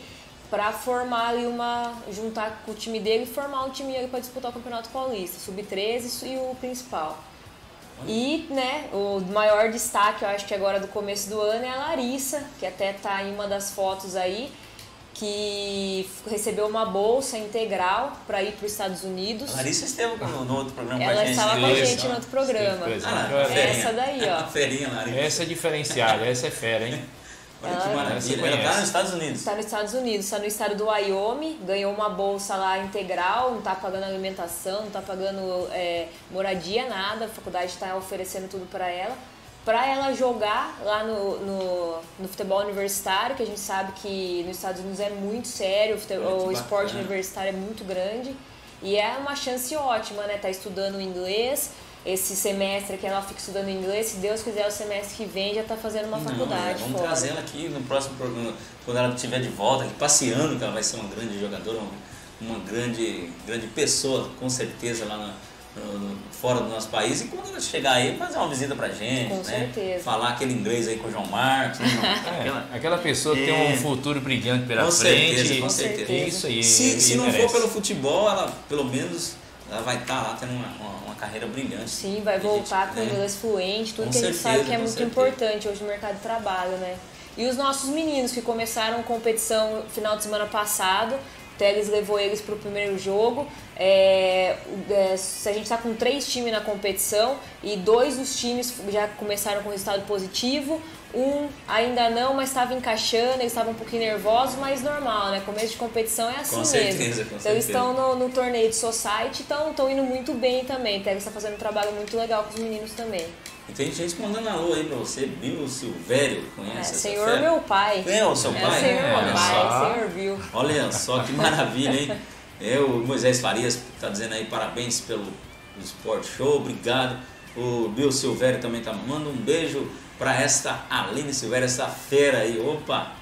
C: para formar ali uma juntar com o time dele e formar um time ali para disputar o Campeonato Paulista, sub-13 e o principal. E, né, o maior destaque, eu acho que agora do começo do ano é a Larissa, que até tá em uma das fotos aí, que recebeu uma bolsa integral para ir para os Estados Unidos.
A: A Larissa esteve no, no outro programa com a
C: Ela
A: gente.
C: estava com a
B: Isso.
C: gente no outro programa.
A: Ah,
B: É.
C: Essa daí, ó.
A: Ferinha, Larissa.
B: Essa é diferenciada, essa é fera, hein?
A: Olha que
C: Ela-
A: maravilha.
B: Você
A: Ela tá
B: conhece.
A: nos Estados Unidos.
C: Está nos Estados Unidos, está no estado do Wyoming, ganhou uma bolsa lá integral, não está pagando alimentação, não está pagando é, moradia, nada, a faculdade está oferecendo tudo para ela. Para ela jogar lá no, no, no futebol universitário, que a gente sabe que nos Estados Unidos é muito sério, o, fute-
A: Olha que
C: o esporte universitário é muito grande. E é uma chance ótima, né? Tá estudando inglês, esse semestre que ela fica estudando inglês, se Deus quiser o semestre que vem já tá fazendo uma
A: Não,
C: faculdade
A: Vamos
C: fora.
A: trazer ela aqui no próximo programa, quando ela estiver de volta, aqui passeando, que ela vai ser uma grande jogadora, uma, uma grande, grande pessoa, com certeza, lá na- fora do nosso país e quando chegar aí fazer uma visita pra gente,
C: Com
A: né?
C: certeza.
A: Falar aquele inglês aí com o João Marcos. né?
B: É, aquela pessoa que tem
A: É.
B: um futuro brilhante pela
A: Com
B: frente.
A: certeza, com
C: Com
A: certeza.
B: Isso aí.
A: Se, se não
B: merece.
A: for pelo futebol, ela pelo menos ela vai estar lá tendo uma, uma, uma carreira brilhante.
C: Sim, vai
A: A gente,
C: voltar com
A: né?
C: inglês fluente, tudo
A: Com
C: que a gente sabe que é muito
A: certeza.
C: importante hoje no mercado de trabalho, né? E os nossos meninos que começaram competição final de semana passado, o Teles levou eles para o primeiro jogo. É, é, a gente está com três times na competição e dois dos times já começaram com resultado positivo. Um ainda não, mas estava encaixando, eles estavam um pouquinho nervosos, mas normal, né? Começo de competição é assim
A: Com
C: mesmo.
A: certeza, com
C: então eles
A: certeza.
C: estão no, no torneio de Society, estão indo muito bem também. O Teles está fazendo um trabalho muito legal com os meninos também.
A: E tem gente mandando alô aí pra você, Bill Silvério,
C: É,
A: conhece essa
C: senhor
A: fera?
C: meu pai.
A: É o seu
C: É,
A: pai?
C: senhor
B: É,
C: meu
B: olha
C: pai,
B: só.
C: senhor viu.
A: Olha só que maravilha, hein? É, o Moisés Farias tá dizendo aí parabéns pelo Sport Show, obrigado. O Bill Silvério também tá manda um beijo para esta Aline Silvério, essa fera aí, opa!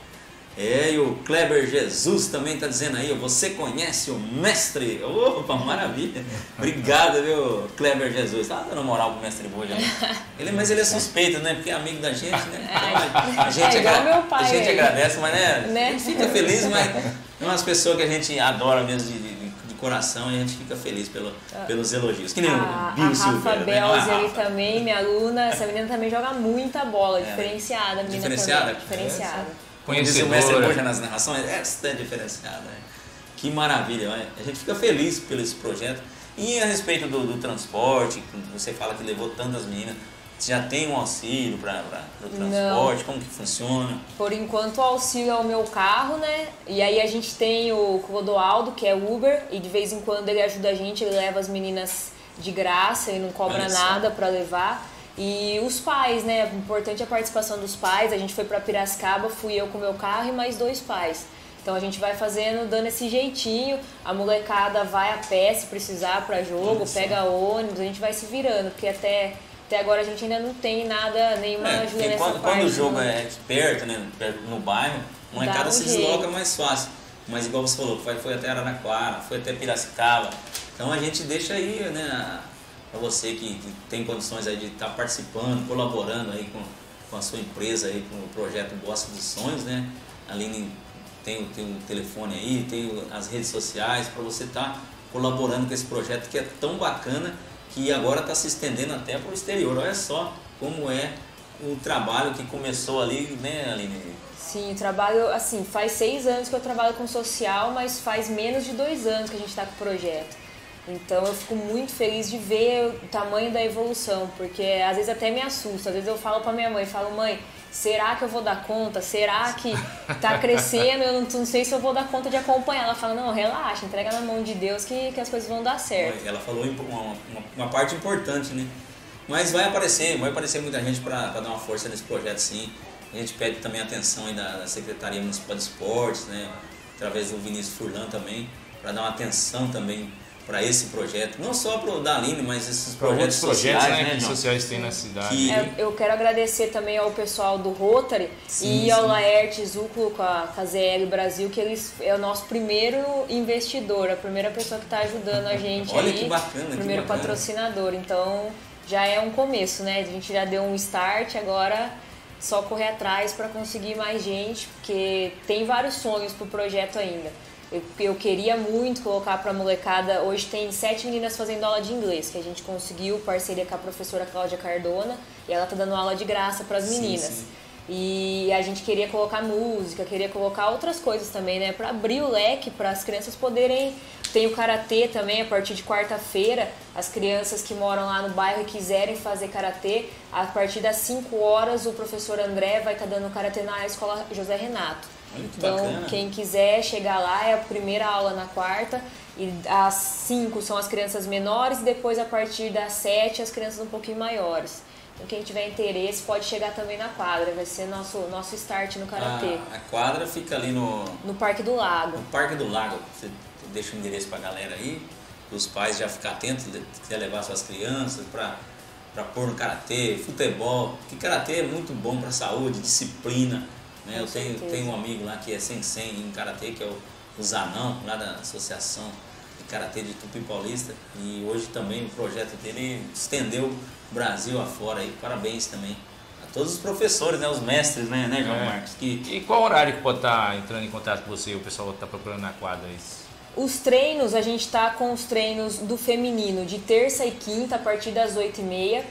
A: É, e o Kleber Jesus também tá dizendo aí, você conhece o mestre? Opa, maravilha! Obrigado, viu, Kleber Jesus. Tá dando moral pro mestre Bolha, né? Ele, mas ele é suspeito, né? Porque é amigo da gente, né? Então, a gente,
C: É
A: agra- a gente agradece, mas né,
C: Né?
A: fica feliz, mas é umas pessoas que a gente adora mesmo de, de coração e a gente fica feliz pelo, pelos elogios. Que nem
C: A,
A: o
C: a
A: Bill
C: Rafa
A: Silveira, né?
C: Bells
A: Ah,
C: ali
A: Rafa.
C: também, minha aluna. Essa menina também joga muita bola,
A: É.
C: diferenciada. A menina
A: Diferenciada?
C: Também, diferenciada.
A: Como disse o mestre. Borja nas narrações, esta é diferenciada. né? Que maravilha, olha. a gente fica feliz pelo esse projeto. E a respeito do, do transporte, você fala que levou tantas meninas, você já tem um auxílio para o transporte, como que funciona?
C: Por enquanto o auxílio é o meu carro, né? E aí a gente tem o Clodoaldo, que é Uber, e de vez em quando ele ajuda a gente, ele leva as meninas de graça e não cobra nada pra levar. E os pais, né? Importante a participação dos pais. A gente foi pra Piracicaba, fui eu com o meu carro e mais dois pais. Então a gente vai fazendo, dando esse jeitinho. A molecada vai a pé se precisar pra jogo, pega ônibus, a gente vai se virando, porque até, até agora a gente ainda não tem nada, nenhuma
A: É,
C: ajuda nessa
A: quando,
C: parte.
A: quando o jogo é perto, né, no bairro, a molecada
C: um
A: se
C: jeito.
A: desloca mais fácil. Mas igual você falou, foi, foi até Araraquara, foi até Piracicaba. Então a gente deixa aí, né, para você que, que tem condições aí de estar participando, colaborando aí com, com a sua empresa aí, com o projeto Bossa dos Sonhos, né? A Aline tem, o- tem o telefone aí, tem as redes sociais para você estar colaborando com esse projeto que é tão bacana que agora está se estendendo até para o exterior. Olha só como é o trabalho que começou ali, né, Aline?
C: Sim, eu trabalho, assim, faz seis anos que eu trabalho com social, mas faz menos de dois anos que a gente está com o projeto. Então eu fico muito feliz de ver o tamanho da evolução, porque às vezes até me assusta. Às vezes eu falo pra minha mãe, falo, mãe, será que eu vou dar conta? Será que tá crescendo? Eu não, não sei se eu vou dar conta de acompanhar. Ela fala, não, relaxa, entrega na mão de Deus que, que as coisas vão dar certo.
A: Ela falou uma, uma, uma parte importante, né? Mas vai aparecer, vai aparecer muita gente para dar uma força nesse projeto sim. A gente pede também atenção aí da, da Secretaria Municipal de Esportes, né? Através do Vinícius Furlan também, para dar uma atenção também para esse projeto. Não só para o da Aline, mas esses
B: Para
A: projetos
B: outros projetos
A: sociais,
B: né,
A: né,
B: que
A: João?
B: sociais tem na cidade.
A: Que-
C: É, eu quero agradecer também ao pessoal do Rotary
A: Sim,
C: e ao
A: sim.
C: Laerte Zuclo com a, com a ZL Brasil, que eles é o nosso primeiro investidor, a primeira pessoa que está ajudando a gente
A: Olha
C: aí,
A: que bacana, que
C: primeiro
A: bacana.
C: patrocinador. Então já é um começo, né? A gente já deu um start, agora só correr atrás para conseguir mais gente, porque tem vários sonhos pro projeto ainda. Eu, eu queria muito colocar para molecada. Hoje tem sete meninas fazendo aula de inglês, que a gente conseguiu parceria com a professora Cláudia Cardona, e ela tá dando aula de graça para as
A: Sim,
C: meninas.
A: sim.
C: E a gente queria colocar música, queria colocar outras coisas também, né? Para abrir o leque para as crianças poderem. Tem o karatê também, a partir de quarta-feira, as crianças que moram lá no bairro e quiserem fazer karatê, a partir das 5 horas o professor André vai estar dando karatê na escola José Renato. Então,
A: bacana.
C: quem quiser chegar lá é a primeira aula na quarta e às 5 são as crianças menores e depois a partir das 7 as crianças um pouquinho maiores. Então, quem tiver interesse pode chegar também na quadra, vai ser nosso, nosso start no karatê.
A: A, a quadra fica ali no,
C: No Parque do Lago.
A: no Parque do Lago. Você deixa o endereço para a galera aí, para os pais já ficar atentos, se quiser levar suas crianças para pôr no karatê, futebol. Porque karatê é muito bom para a saúde, disciplina. Né? Eu tenho, tenho um amigo lá que é sensei em karatê, que é o, o Zanão, lá da associação de Karatê de Tupi Paulista. E hoje também o projeto dele estendeu o Brasil afora aí. Parabéns também a todos os professores, né? Os mestres, né, né João
B: É.
A: Marcos? Que
B: E qual horário que pode estar entrando em contato com você, o pessoal está procurando na quadra? Isso?
C: Os treinos, a gente tá com os treinos do feminino de terça e quinta a partir das 8h30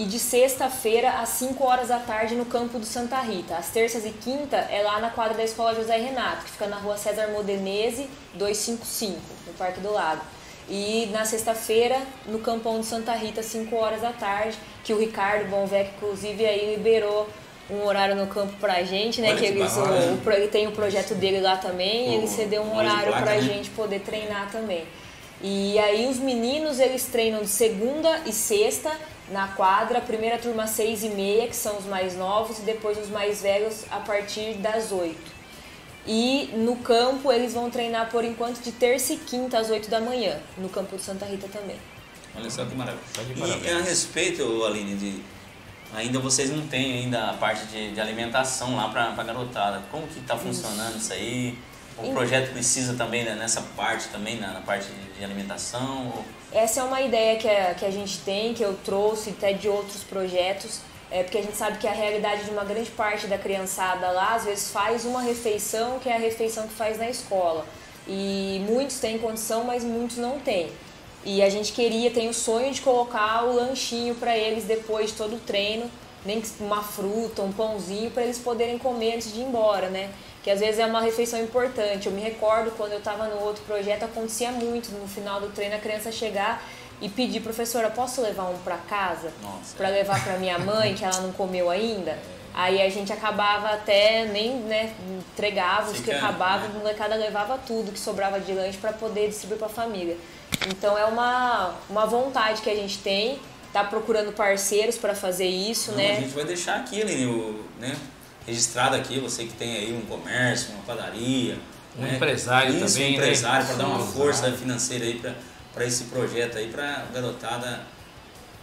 C: e de sexta-feira às 5 horas da tarde no campo do Santa Rita. As terças e quinta é lá na quadra da Escola José Renato, que fica na rua César Modenese 255, no Parque do Lago. E na sexta-feira, no campão do Santa Rita, 5 horas da tarde, que o Ricardo Bonvec, inclusive, aí liberou um horário no campo pra gente, né?
A: Olha
C: que eles, o, ele tem o projeto dele lá também, e
A: O-
C: ele cedeu um
A: o
C: horário
A: Placa,
C: pra
A: né?
C: gente poder treinar também. E aí os meninos eles treinam de segunda e sexta na quadra, a primeira turma seis e meia, que são os mais novos, e depois os mais velhos a partir das oito. E no campo eles vão treinar por enquanto de terça e quinta às 8 da manhã, no campo de Santa Rita também.
A: Olha só que maravilha. E
B: parabéns.
A: a respeito, Aline, de ainda vocês não têm ainda a parte de, de alimentação lá para a garotada. Como que está funcionando isso aí? O projeto precisa também né, nessa parte também, na, na parte de, de alimentação? Ou-
C: Essa é uma ideia que a, que a gente tem, que eu trouxe até de outros projetos, é porque a gente sabe que a realidade de uma grande parte da criançada lá, às vezes faz uma refeição que é a refeição que faz na escola. E muitos têm condição, mas muitos não têm. E a gente queria, tem o sonho de colocar o lanchinho para eles depois de todo o treino, nem uma fruta, um pãozinho, para eles poderem comer antes de ir embora, né? Que às vezes é uma refeição importante. Eu me recordo quando eu estava no outro projeto, acontecia muito no final do treino a criança chegar e pedir, professora, posso levar um para casa? Para levar para minha mãe, que ela não comeu ainda? Aí a gente acabava até, nem né, entregava, os que acabavam,
A: né?
C: a molecada levava tudo que sobrava de lanche para poder distribuir para a família. Então é uma, uma vontade que a gente tem, tá procurando parceiros para fazer isso,
A: Não,
C: né?
A: A gente vai deixar aqui, Aline, o, né, registrado aqui, você que tem aí um comércio, uma padaria.
B: Um
A: né?
B: empresário
A: Isso,
B: também,
A: um
B: né?
A: empresário, para dar uma força financeira aí para esse projeto aí, para garotada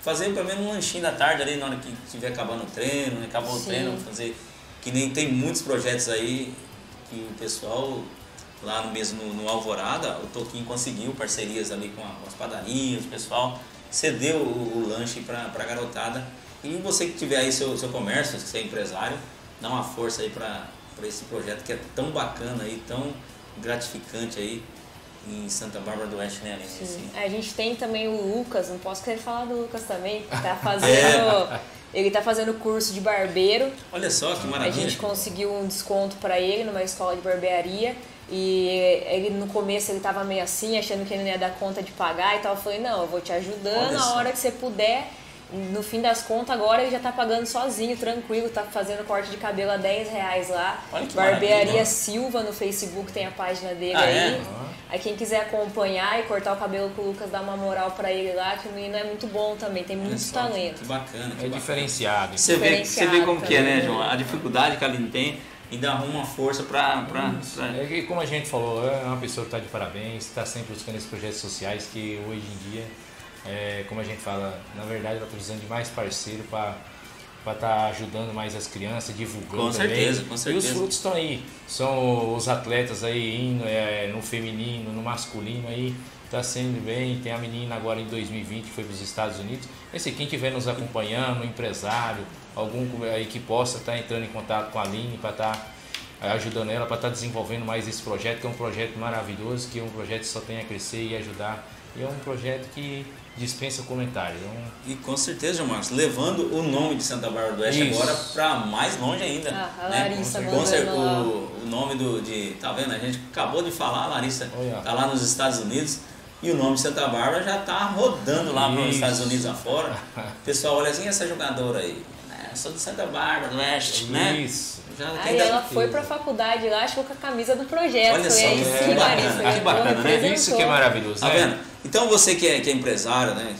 A: fazer pelo menos um lanchinho da tarde ali na hora que estiver acabando o treino, né? acabou o
C: Sim.
A: treino, fazer. Que nem tem muitos projetos aí que o pessoal lá no mesmo no, no Alvorada, o Toquinho conseguiu parcerias ali com, a- com as padarias, o pessoal cedeu o, o lanche para a garotada. E você que tiver aí seu, seu comércio, se você é empresário, dá uma força aí para esse projeto que é tão bacana aí, tão gratificante aí em Santa Bárbara do Oeste, né, Aline?
C: Sim.
A: Assim,
C: A gente tem também o Lucas, não posso querer falar do Lucas também, que tá
A: É.
C: fazendo. Ele tá fazendo curso de barbeiro.
A: Olha só que
C: A
A: maravilha.
C: gente conseguiu um desconto para ele numa escola de barbearia. E ele no começo ele tava meio assim, achando que ele não ia dar conta de pagar e tal. Eu falei, não, eu vou te ajudando a
A: só.
C: hora que você puder. No fim das contas, agora ele já tá pagando sozinho, tranquilo, tá fazendo corte de cabelo a 10 reais lá.
A: Olha que
C: Barbearia
A: maravilha.
C: Silva no Facebook tem a página dele
A: Ah,
C: aí.
A: é?
C: Aí quem quiser acompanhar e cortar o cabelo com o Lucas, dá uma moral pra ele lá, que o menino é muito bom também, tem muito
A: só,
C: talento.
A: Que bacana, que
B: É diferenciado.
A: Você vê, você vê como que é, né,
C: Diferenciado
A: João? A dificuldade que a Aline tem ainda arruma uma força para. Pra, pra...
B: É que, como a gente falou, é uma pessoa que está de parabéns, está sempre buscando esses projetos sociais que hoje em dia, é, como a gente fala, na verdade ela está precisando de mais parceiro para estar ajudando mais as crianças, divulgando
A: Com
B: também.
A: certeza, com
B: E os
A: certeza.
B: frutos estão aí. São os atletas aí indo é, no feminino, no masculino aí. Está sendo bem, tem a menina agora em 2020 que foi para os Estados Unidos. Esse quem estiver nos acompanhando, um empresário, algum aí que possa estar entrando em contato com a Aline para estar eh, ajudando ela, para estar desenvolvendo mais esse projeto, que é um projeto maravilhoso, que é um projeto que só tem a crescer e ajudar. E é um projeto que dispensa comentários. É um-
A: E com certeza, João Marcos, levando o nome de Santa Bárbara do Oeste
B: Isso.
A: agora para mais longe ainda.
C: Ah, a
A: né?
C: Larissa
A: com cer-
C: mandando lá.
A: o, o nome do. De, tá vendo? A gente acabou de falar, a Larissa
B: Olha.
A: tá lá nos Estados Unidos. E o nome de Santa Bárbara já tá rodando lá para os
B: Isso.
A: Estados Unidos afora. O pessoal olha assim, essa jogadora aí. É, eu sou de Santa Bárbara do Oeste, né?
B: Isso.
A: Já
C: Aí
A: da-
C: ela foi pra faculdade lá, acho que com a camisa do projeto.
A: Olha só,
C: aí
A: que
C: sim,
A: bacana,
C: Larissa.
A: que bacana, né?
B: Isso que é maravilhoso.
A: Tá
B: né?
A: vendo? Então você que é, que é empresário, né?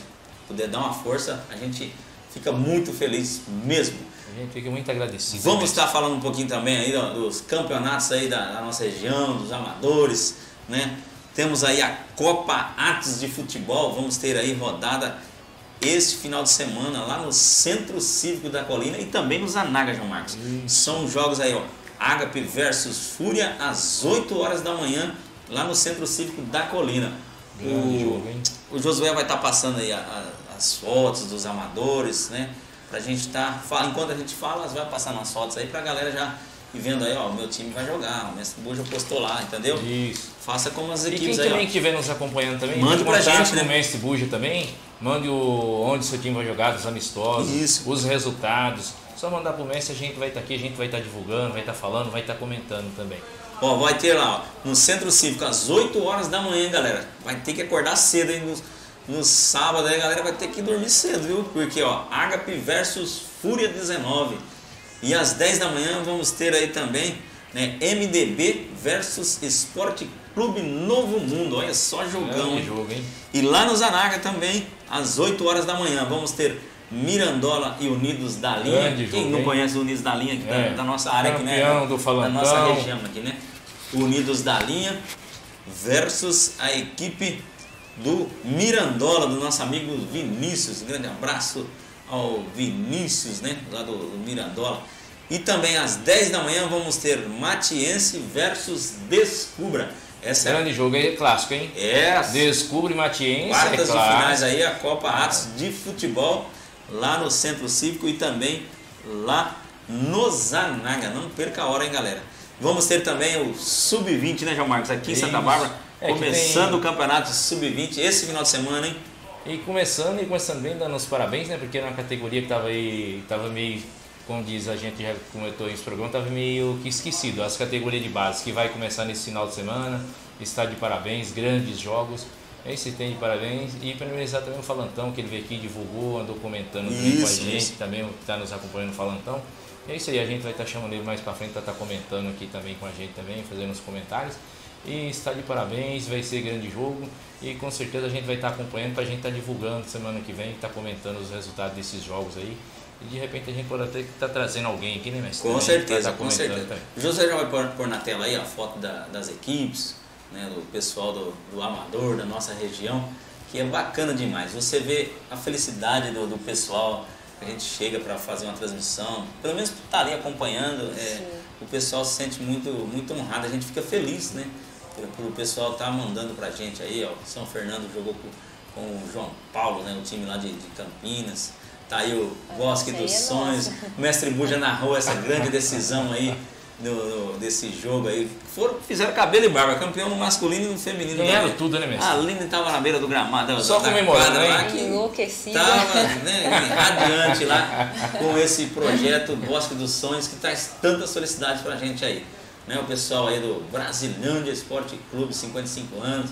A: Puder dar uma força, a gente fica muito feliz mesmo.
B: A gente fica muito agradecido.
A: Vamos
B: mesmo.
A: estar falando um pouquinho também aí dos campeonatos aí da, da nossa região, dos amadores, né? Temos aí a Copa Atos de Futebol, vamos ter aí rodada este final de semana lá no Centro Cívico da Colina e também no Zanaga, João Marcos. São jogos aí, ó, Ágape versus Fúria às 8 horas da manhã lá no Centro Cívico da Colina.
B: Hein?
A: O Josué vai estar passando aí a- a- as fotos dos amadores, né? Pra gente estar. enquanto a gente fala, vai passando as fotos aí pra galera já ir vendo aí, ó, o meu time vai jogar, o Mestre Buja postou lá, entendeu?
B: Isso.
A: Faça como as
B: E quem
A: equipes aí,
B: também
A: ó.
B: estiver nos acompanhando também,
A: Mande pra gente, né?
B: o Mestre Buja também. Mande o, onde seu time vai jogar, os amistosos,
A: Isso.
B: os resultados. Só mandar pro Mestre, a gente vai estar aqui, a gente vai estar divulgando, vai estar falando, vai estar comentando também.
A: Ó, vai ter lá, ó, no Centro Cívico, às 8 horas da manhã, galera. Vai ter que acordar cedo aí no, no sábado, aí, galera vai ter que dormir cedo, viu? Porque, ó, Agape versus Fúria 19. E às 10 da manhã vamos ter aí também, né, MDB versus Esporte Clube Novo Mundo. Olha só jogão,
B: Grande
A: hein?
B: jogo, hein?
A: E lá no Zanaga também, às 8 horas da manhã, vamos ter Mirandola e Unidos da Linha.
B: Grande
A: Quem
B: jogo,
A: não
B: hein?
A: conhece o Unidos da Linha aqui da,
B: É.
A: da nossa área aqui, né?
B: Do
A: Da nossa região aqui, né? Unidos da Linha versus a equipe do Mirandola, do nosso amigo Vinícius. Grande abraço ao Vinícius, né? Lá do, do Mirandola. E também às 10 da manhã vamos ter Matiense versus Descubra. Essa é,
B: Grande jogo, é clássico, hein?
A: é a
B: Descubre Matiense, é
A: quartas de
B: clássico.
A: finais aí, a Copa Atos de Futebol, lá no Centro Cívico e também lá no Zanaga. Não perca a hora, hein, galera. Vamos ter também o Sub-20, né, João Marcos? Aqui em Santa. Bárbara,
B: É
A: começando
B: tem-
A: o campeonato Sub-20 esse final de semana, hein?
B: E começando e começando bem, dando os parabéns, né? Porque na categoria que tava aí, tava meio, como diz a gente já comentou nesse programa, tava meio que esquecido. As categorias de base que vai começar nesse final de semana, está de parabéns, grandes jogos. É isso, tem de parabéns. E parabenizar também o Falantão, que ele veio aqui, divulgou, andou comentando também com a
A: Isso,
B: gente,
A: isso.
B: também está nos acompanhando o Falantão. É isso aí, a gente vai estar chamando ele mais para frente para estar comentando aqui também com a gente também, fazendo os comentários. E está de parabéns, vai ser grande jogo e com certeza a gente vai estar acompanhando para a gente estar divulgando semana que vem, estar comentando os resultados desses jogos aí. E de repente a gente pode até estar trazendo alguém aqui, né, mestre?
A: Com certeza,
B: estar
A: com certeza.
B: também.
A: O José já vai pôr, pôr na tela aí a foto da- das equipes, né, do pessoal do, do Amador, da nossa região, que é bacana demais. Você vê a felicidade do, do pessoal, a gente chega para fazer uma transmissão, pelo menos por estar ali acompanhando, é, o pessoal se sente muito, muito honrado, a gente fica feliz, né? O pessoal estar mandando pra gente aí, ó. São Fernando jogou com, com o João Paulo, né? O time lá de, de Campinas. Tá aí o Bosque
C: essa aí
A: dos
C: é
A: Sonhos.
C: nossa.
A: O Mestre Buja narrou essa grande decisão aí do, do- desse jogo aí. Foram, fizeram cabelo e barba, campeão no masculino e no feminino.
B: Ganharam
A: né?
B: tudo, né, mestre?
A: A Aline tava na beira do gramado.
B: Só
A: da
B: comemorando,
A: quadra lá
B: hein?
A: que
C: Enlouquecida.
A: Tava né, radiante lá com esse projeto Bosque dos Sonhos que traz tantas felicidades pra gente aí. Né, o pessoal aí do Brasilândia Esporte Clube, 55 anos.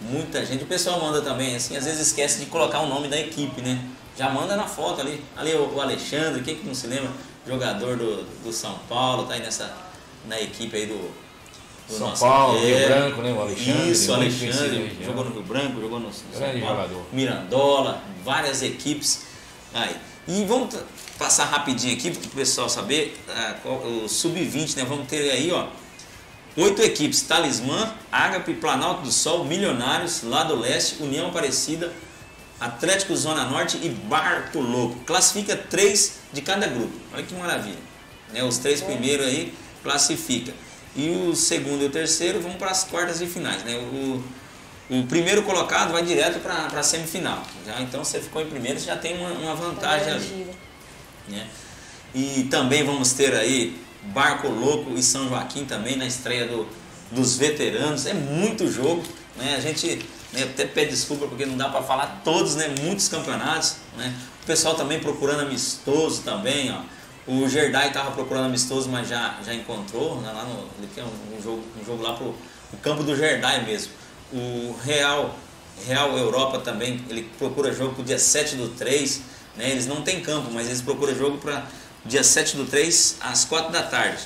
A: Muita gente. O pessoal manda também, assim, às vezes esquece de colocar o nome da equipe, né? Já manda na foto ali. Ali o Alexandre, quem que não se lembra? Jogador do, do São Paulo, tá aí nessa, na equipe aí do, do
B: São
A: nosso-
B: Paulo, Rio Branco, né? O Alexandre.
A: Isso, o Alexandre.
B: região.
A: Jogou no Rio Branco, jogou no, São
B: Grande
A: Paulo.
B: jogador.
A: Mirandola, várias equipes. Aí. E vamos passar rapidinho aqui para o pessoal saber ah, qual- o sub-20, né? Vamos ter aí, ó, oito equipes: Talismã, Ágape, Planalto do Sol, Milionários, Lado Leste, União Aparecida, Atlético Zona Norte e Barco Louco. Classifica três de cada grupo. Olha que maravilha. Né? Os três primeiros aí classifica. E o segundo e o terceiro vão para as quartas de finais. Né? O, o primeiro colocado vai direto para a semifinal. Já, então você ficou em primeiro, você já tem uma, uma vantagem ali né? E também vamos ter aí Barco Louco e São Joaquim também na estreia do, dos veteranos. É muito jogo, né? A gente né, até pede desculpa porque não dá para falar todos, né? Muitos campeonatos, né? O pessoal também procurando amistoso também, ó. O Gerdai estava procurando amistoso, mas já, já encontrou, né? Lá no, um, um jogo, um jogo lá pro o campo do Gerdai mesmo. O Real Real Europa também, ele procura jogo pro dia 7 do 3, né? Eles não têm campo, mas eles procuram jogo para dia 7 do 3 às 4 da tarde.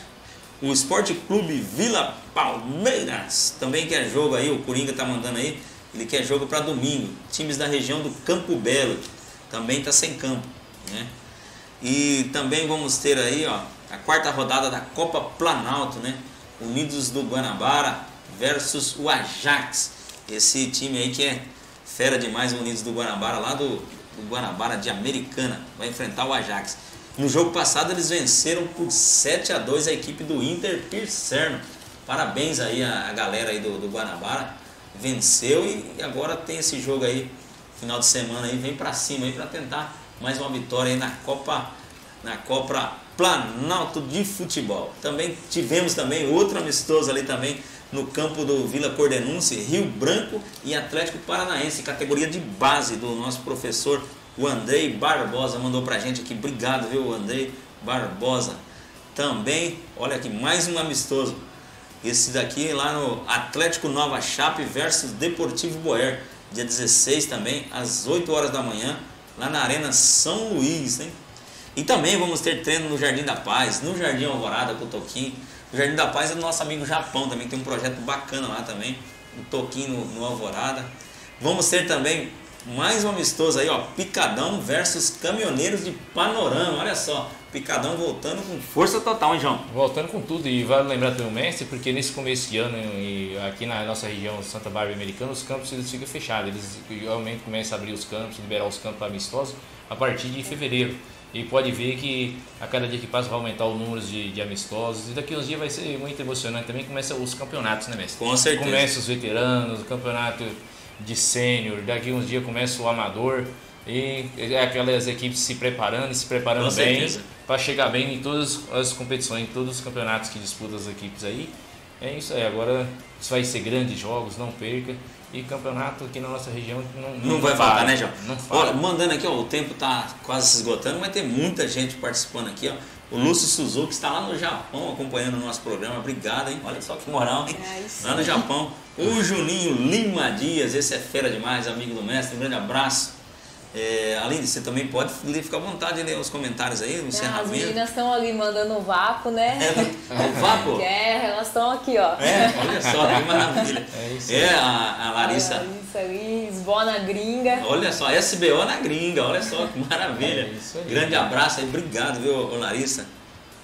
A: O Esporte Clube Vila Palmeiras também quer jogo aí, o Coringa tá mandando aí, ele quer jogo para domingo. Times da região do Campo Belo também tá sem campo, né? E também vamos ter aí, ó, a quarta rodada da Copa Planalto, né? Unidos do Guanabara versus o Ajax. Esse time aí que é fera demais, Unidos do Guanabara, lá do, do Guanabara de Americana, vai enfrentar o Ajax. No jogo passado eles venceram por 7 a 2 a equipe do Inter Pircerno. Parabéns aí a, a galera aí do, do Guanabara, venceu e agora tem esse jogo aí, final de semana aí, vem para cima aí para tentar mais uma vitória aí na Copa, na Copa Planalto de Futebol. Também tivemos também outro amistoso ali também no campo do Vila Cordenunce, Rio Branco e Atlético Paranaense, categoria de base do nosso professor o Andrei Barbosa mandou pra gente aqui. Obrigado, viu, Andrei Barbosa. Também, olha aqui, mais um amistoso. Esse daqui lá no Atlético Nova Chape versus Deportivo Boer. Dia 16 também, às 8 horas da manhã, lá na Arena São Luís, hein? E também vamos ter treino no Jardim da Paz, no Jardim Alvorada com o Toquinho. O Jardim da Paz é do nosso amigo Japão também, tem um projeto bacana lá também. O Toquinho no, no Alvorada. Vamos ter também mais um amistoso aí, ó. Picadão versus Caminhoneiros de Panorama. Olha só. Picadão voltando com força total, hein, João?
B: Voltando com tudo. E vale lembrar também o mestre, porque nesse começo de ano, e aqui na nossa região Santa Bárbara Americana, os campos eles ficam fechados. Eles realmente começam a abrir os campos, liberar os campos amistosos a partir de fevereiro. E pode ver que a cada dia que passa vai aumentar o número de, de amistosos. E daqui uns dias vai ser muito emocionante também. Começa os campeonatos, né, mestre?
A: Com certeza.
B: Começa os veteranos, o campeonato de sênior, daqui uns dias começa o amador e é aquelas equipes se preparando e se preparando bem para chegar bem em todas as competições, em todos os campeonatos que disputam as equipes aí. É isso aí, agora isso vai ser grandes jogos, não perca. E campeonato aqui na nossa região não,
A: não, não vai faltar, né, João? Não Olha, mandando aqui, ó, o tempo tá quase se esgotando, mas tem muita gente participando aqui, ó. O Lúcio Suzuki está lá no Japão acompanhando o nosso programa. Obrigado, hein? Olha só que moral, hein? É lá no Japão. O Juninho Lima Dias, esse é fera demais, amigo do mestre. Um grande abraço. É, Aline, você também pode ficar à vontade de ler os comentários aí, no encerramento.
C: As meninas estão ali mandando o vapo, né?
A: É, o vapo?
C: É, elas estão aqui, ó.
A: É, olha só, que maravilha. É, isso é a, a Larissa. A
C: Larissa ali, esboa na gringa.
A: Olha só, SBO na gringa, olha só que maravilha. É isso aí. Grande abraço aí, obrigado, viu, Larissa?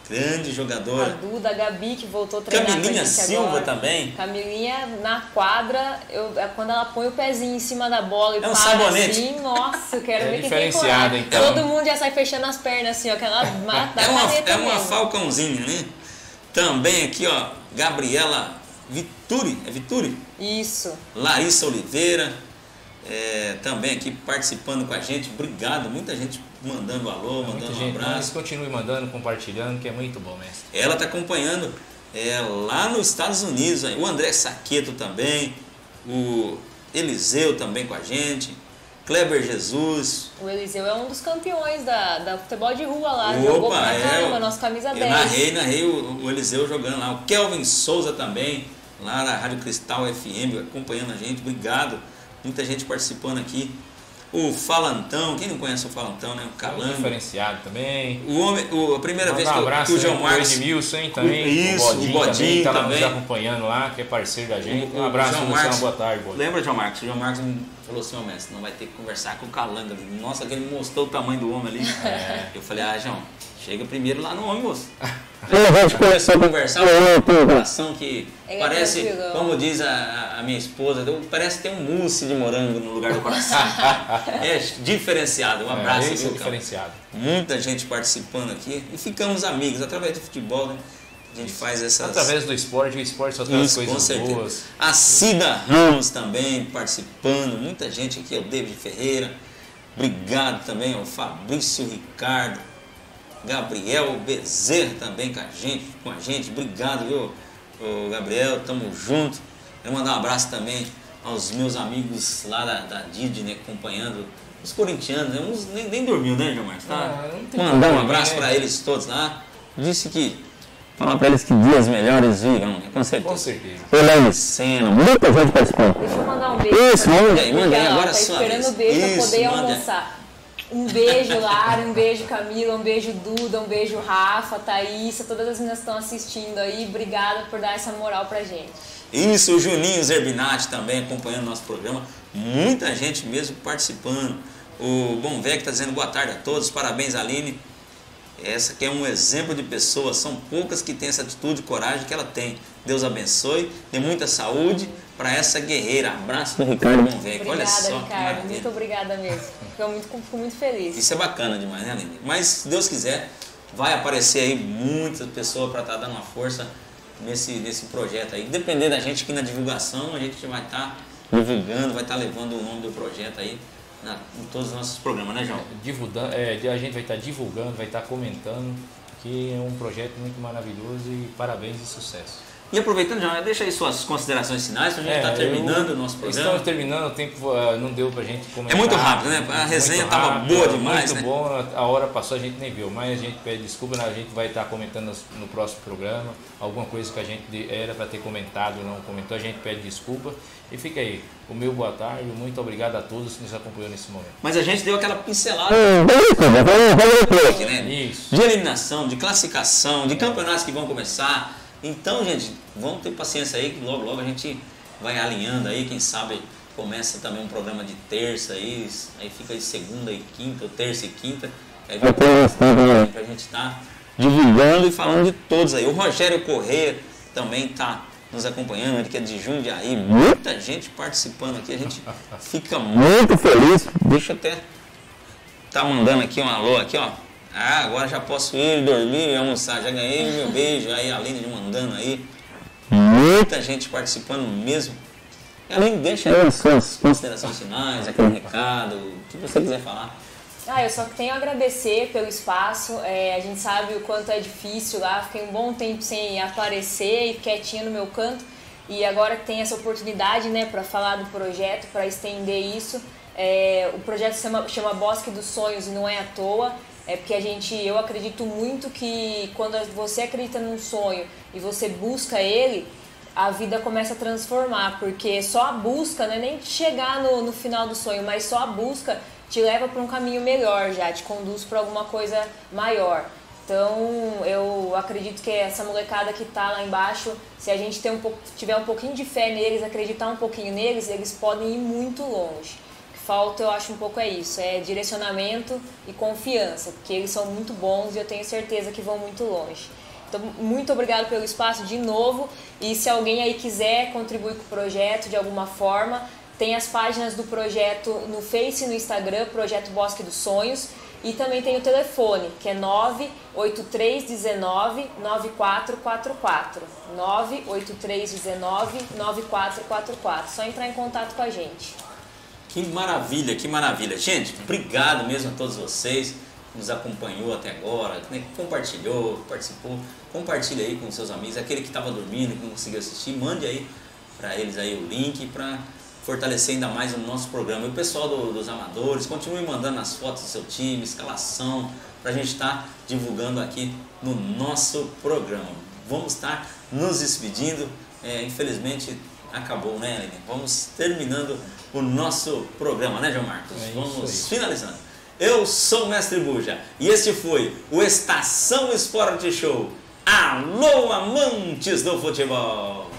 A: Grande jogadora.
C: A Duda, a Gabi, que voltou a treinar
A: Camilinha Silva
C: agora.
A: também.
C: Camilinha na quadra, eu, é quando ela põe o pezinho em cima da bola e é
A: um
C: para
A: sabonete.
C: assim, nossa, eu quero
B: é
C: ver quem
B: tem Então.
C: Todo mundo já sai fechando as pernas assim, ó, que ela mata
A: é uma, é uma falcãozinha, né? Também aqui, ó, Gabriela Vituri, é Vituri?
C: Isso.
A: Larissa Oliveira, é, também aqui participando com a gente. Obrigado, muita gente mandando alô, é, mandando um abraço. Mas
B: continue mandando, compartilhando, que é muito bom, mestre.
A: Ela está acompanhando é, lá nos Estados Unidos, o André Saqueto também, o Eliseu também com a gente, Kleber Jesus.
C: O Eliseu é um dos campeões da, da futebol de rua lá, Opa, jogou pra é, caramba, nossa camisa eu 10.
A: Narrei, narrei o, o Eliseu jogando lá, o Kelvin Souza também, lá na Rádio Cristal FM, acompanhando a gente, obrigado, muita gente participando aqui o Falantão, quem não conhece o Falantão, né? O Calango.
B: Um diferenciado também.
A: O homem, o, a primeira
B: Manda
A: vez que,
B: um abraço
A: que o João Marcos.
B: O Edmilson, hein, também.
A: Isso, o Bodinho, o Bodinho
B: também. Tá nos acompanhando lá, que é parceiro da gente.
A: O,
B: um abraço,
A: João Marcos,
B: boa tarde. Boa.
A: Lembra, João Marcos? O João Marcos falou assim, ó, oh, mestre, não vai ter que conversar com o Calango ali. Nossa, que ele mostrou o tamanho do homem ali. É. Eu falei, ah, João, chega primeiro lá no homem, moço. a gente começou a conversar, o coração que
C: é
A: parece, como diz a, a, minha esposa, parece ter um mousse de morango no lugar do coração. é diferenciado. Um abraço.
B: É, é diferenciado.
A: Muita gente participando aqui e ficamos amigos através do futebol, né? A gente faz essas.
B: Através do esporte, o esporte só traz coisas com certeza. boas.
A: A Cida Ramos também participando, muita gente aqui, o David Ferreira. Obrigado também ao Fabrício Ricardo. Gabriel Bezerra também com a gente, com a gente. Obrigado, viu, o Gabriel, tamo junto. Quero mandar um abraço também aos meus amigos lá da, da Didi, né, acompanhando os corintianos, né, uns nem, nem dormiu, né, Gilmar? Tá? Ah, Mandar um abraço né? para eles todos lá. Disse que Falar para eles que dias melhores virão, né? com certeza.
B: Com certeza.
A: Elaine Sena, muita gente participando.
C: Deixa eu mandar um beijo.
A: Isso, manda aí, manda aí, agora
C: tá
A: só.
C: esperando o beijo para poder almoçar. Um beijo, Lara, um beijo, Camila, um beijo, Duda, um beijo, Rafa, Thaís, todas as meninas que estão assistindo aí. Obrigada por dar essa moral pra gente.
A: Isso, o Juninho Zerbinati também acompanhando nosso programa. Muita gente mesmo participando. O Bom Velho está dizendo boa tarde a todos, parabéns, Aline. Essa aqui é um exemplo de pessoa, são poucas que têm essa atitude e coragem que ela tem. Deus abençoe, dê muita saúde para essa guerreira. Abraço do Ricardo Bonvec. Olha só.
C: Ricardo, muito obrigada mesmo. Fico muito, fico muito feliz.
A: Isso é bacana demais, né, Aline? Mas, se Deus quiser, vai aparecer aí muitas pessoas para estar tá dando uma força nesse, nesse projeto aí. Dependendo da gente aqui na divulgação, a gente vai estar tá divulgando, vai estar levando o nome do projeto aí na, em todos os nossos programas, né, João?
B: Divulgando, é, a gente vai estar divulgando, vai estar comentando, que é um projeto muito maravilhoso e parabéns e sucesso.
A: E aproveitando, João, deixa aí suas considerações finais, para a gente estar é, tá terminando o nosso programa.
B: Estamos terminando, o tempo uh, não deu para a gente comentar.
A: É muito rápido, né? A resenha estava boa demais,
B: Muito
A: né?
B: bom, a hora passou, a gente nem viu, mas a gente pede desculpa, né? a gente vai estar comentando no próximo programa, alguma coisa que a gente era para ter comentado não comentou, a gente pede desculpa. E fica aí, o meu boa tarde, muito obrigado a todos que nos acompanhou nesse momento.
A: Mas a gente deu aquela pincelada
B: né? Isso.
A: de eliminação, de classificação, de campeonatos que vão começar então, gente, vamos ter paciência aí que logo, logo a gente vai alinhando aí, quem sabe começa também um programa de terça aí, aí fica aí segunda e quinta, ou terça e quinta, aí vai ter pra gente estar tá divulgando e falando de todos aí. O Rogério Corrêa também está nos acompanhando, ele que é de Jundiaí, muita gente participando aqui, a gente fica muito feliz. Deixa eu até tá mandando aqui um alô aqui, ó. Ah, agora já posso ir dormir e almoçar. Já ganhei meu beijo. Aí a Aline mandando aí. Muita gente participando mesmo. Aline, deixa aí as suas considerações finais, aquele recado, o que você quiser falar.
C: Ah, eu só tenho a agradecer pelo espaço. É, a gente sabe o quanto é difícil lá. Fiquei um bom tempo sem aparecer e quietinha no meu canto. E agora que tem essa oportunidade, né, para falar do projeto, para estender isso. É, o projeto chama, chama Bosque dos Sonhos e não é à toa. É porque a gente, eu acredito muito que quando você acredita num sonho e você busca ele, a vida começa a transformar, porque só a busca, não é nem chegar no, no final do sonho, mas só a busca te leva para um caminho melhor já, te conduz para alguma coisa maior. Então eu acredito que essa molecada que está lá embaixo, se a gente um pouco, tiver um pouquinho de fé neles, acreditar um pouquinho neles, eles podem ir muito longe falta, eu acho um pouco é isso, é direcionamento e confiança, porque eles são muito bons e eu tenho certeza que vão muito longe. Então, muito obrigado pelo espaço de novo e se alguém aí quiser contribuir com o projeto de alguma forma, tem as páginas do projeto no Face e no Instagram, Projeto Bosque dos Sonhos, e também tem o telefone, que é 98319 9444. 98319 9444. Só entrar em contato com a gente.
A: Que maravilha, que maravilha. Gente, obrigado mesmo a todos vocês que nos acompanhou até agora, né, que compartilhou, participou. Compartilhe aí com seus amigos. Aquele que estava dormindo, que não conseguiu assistir, mande aí para eles aí o link para fortalecer ainda mais o nosso programa. E o pessoal do, dos amadores, continue mandando as fotos do seu time, escalação, para a gente estar tá divulgando aqui no nosso programa. Vamos estar nos despedindo. É, infelizmente acabou, né, Aline? Vamos terminando o nosso programa, né, João Marcos? É Vamos finalizando. Eu sou o Mestre Buja e este foi o Estação Esporte Show. Alô, amantes do futebol!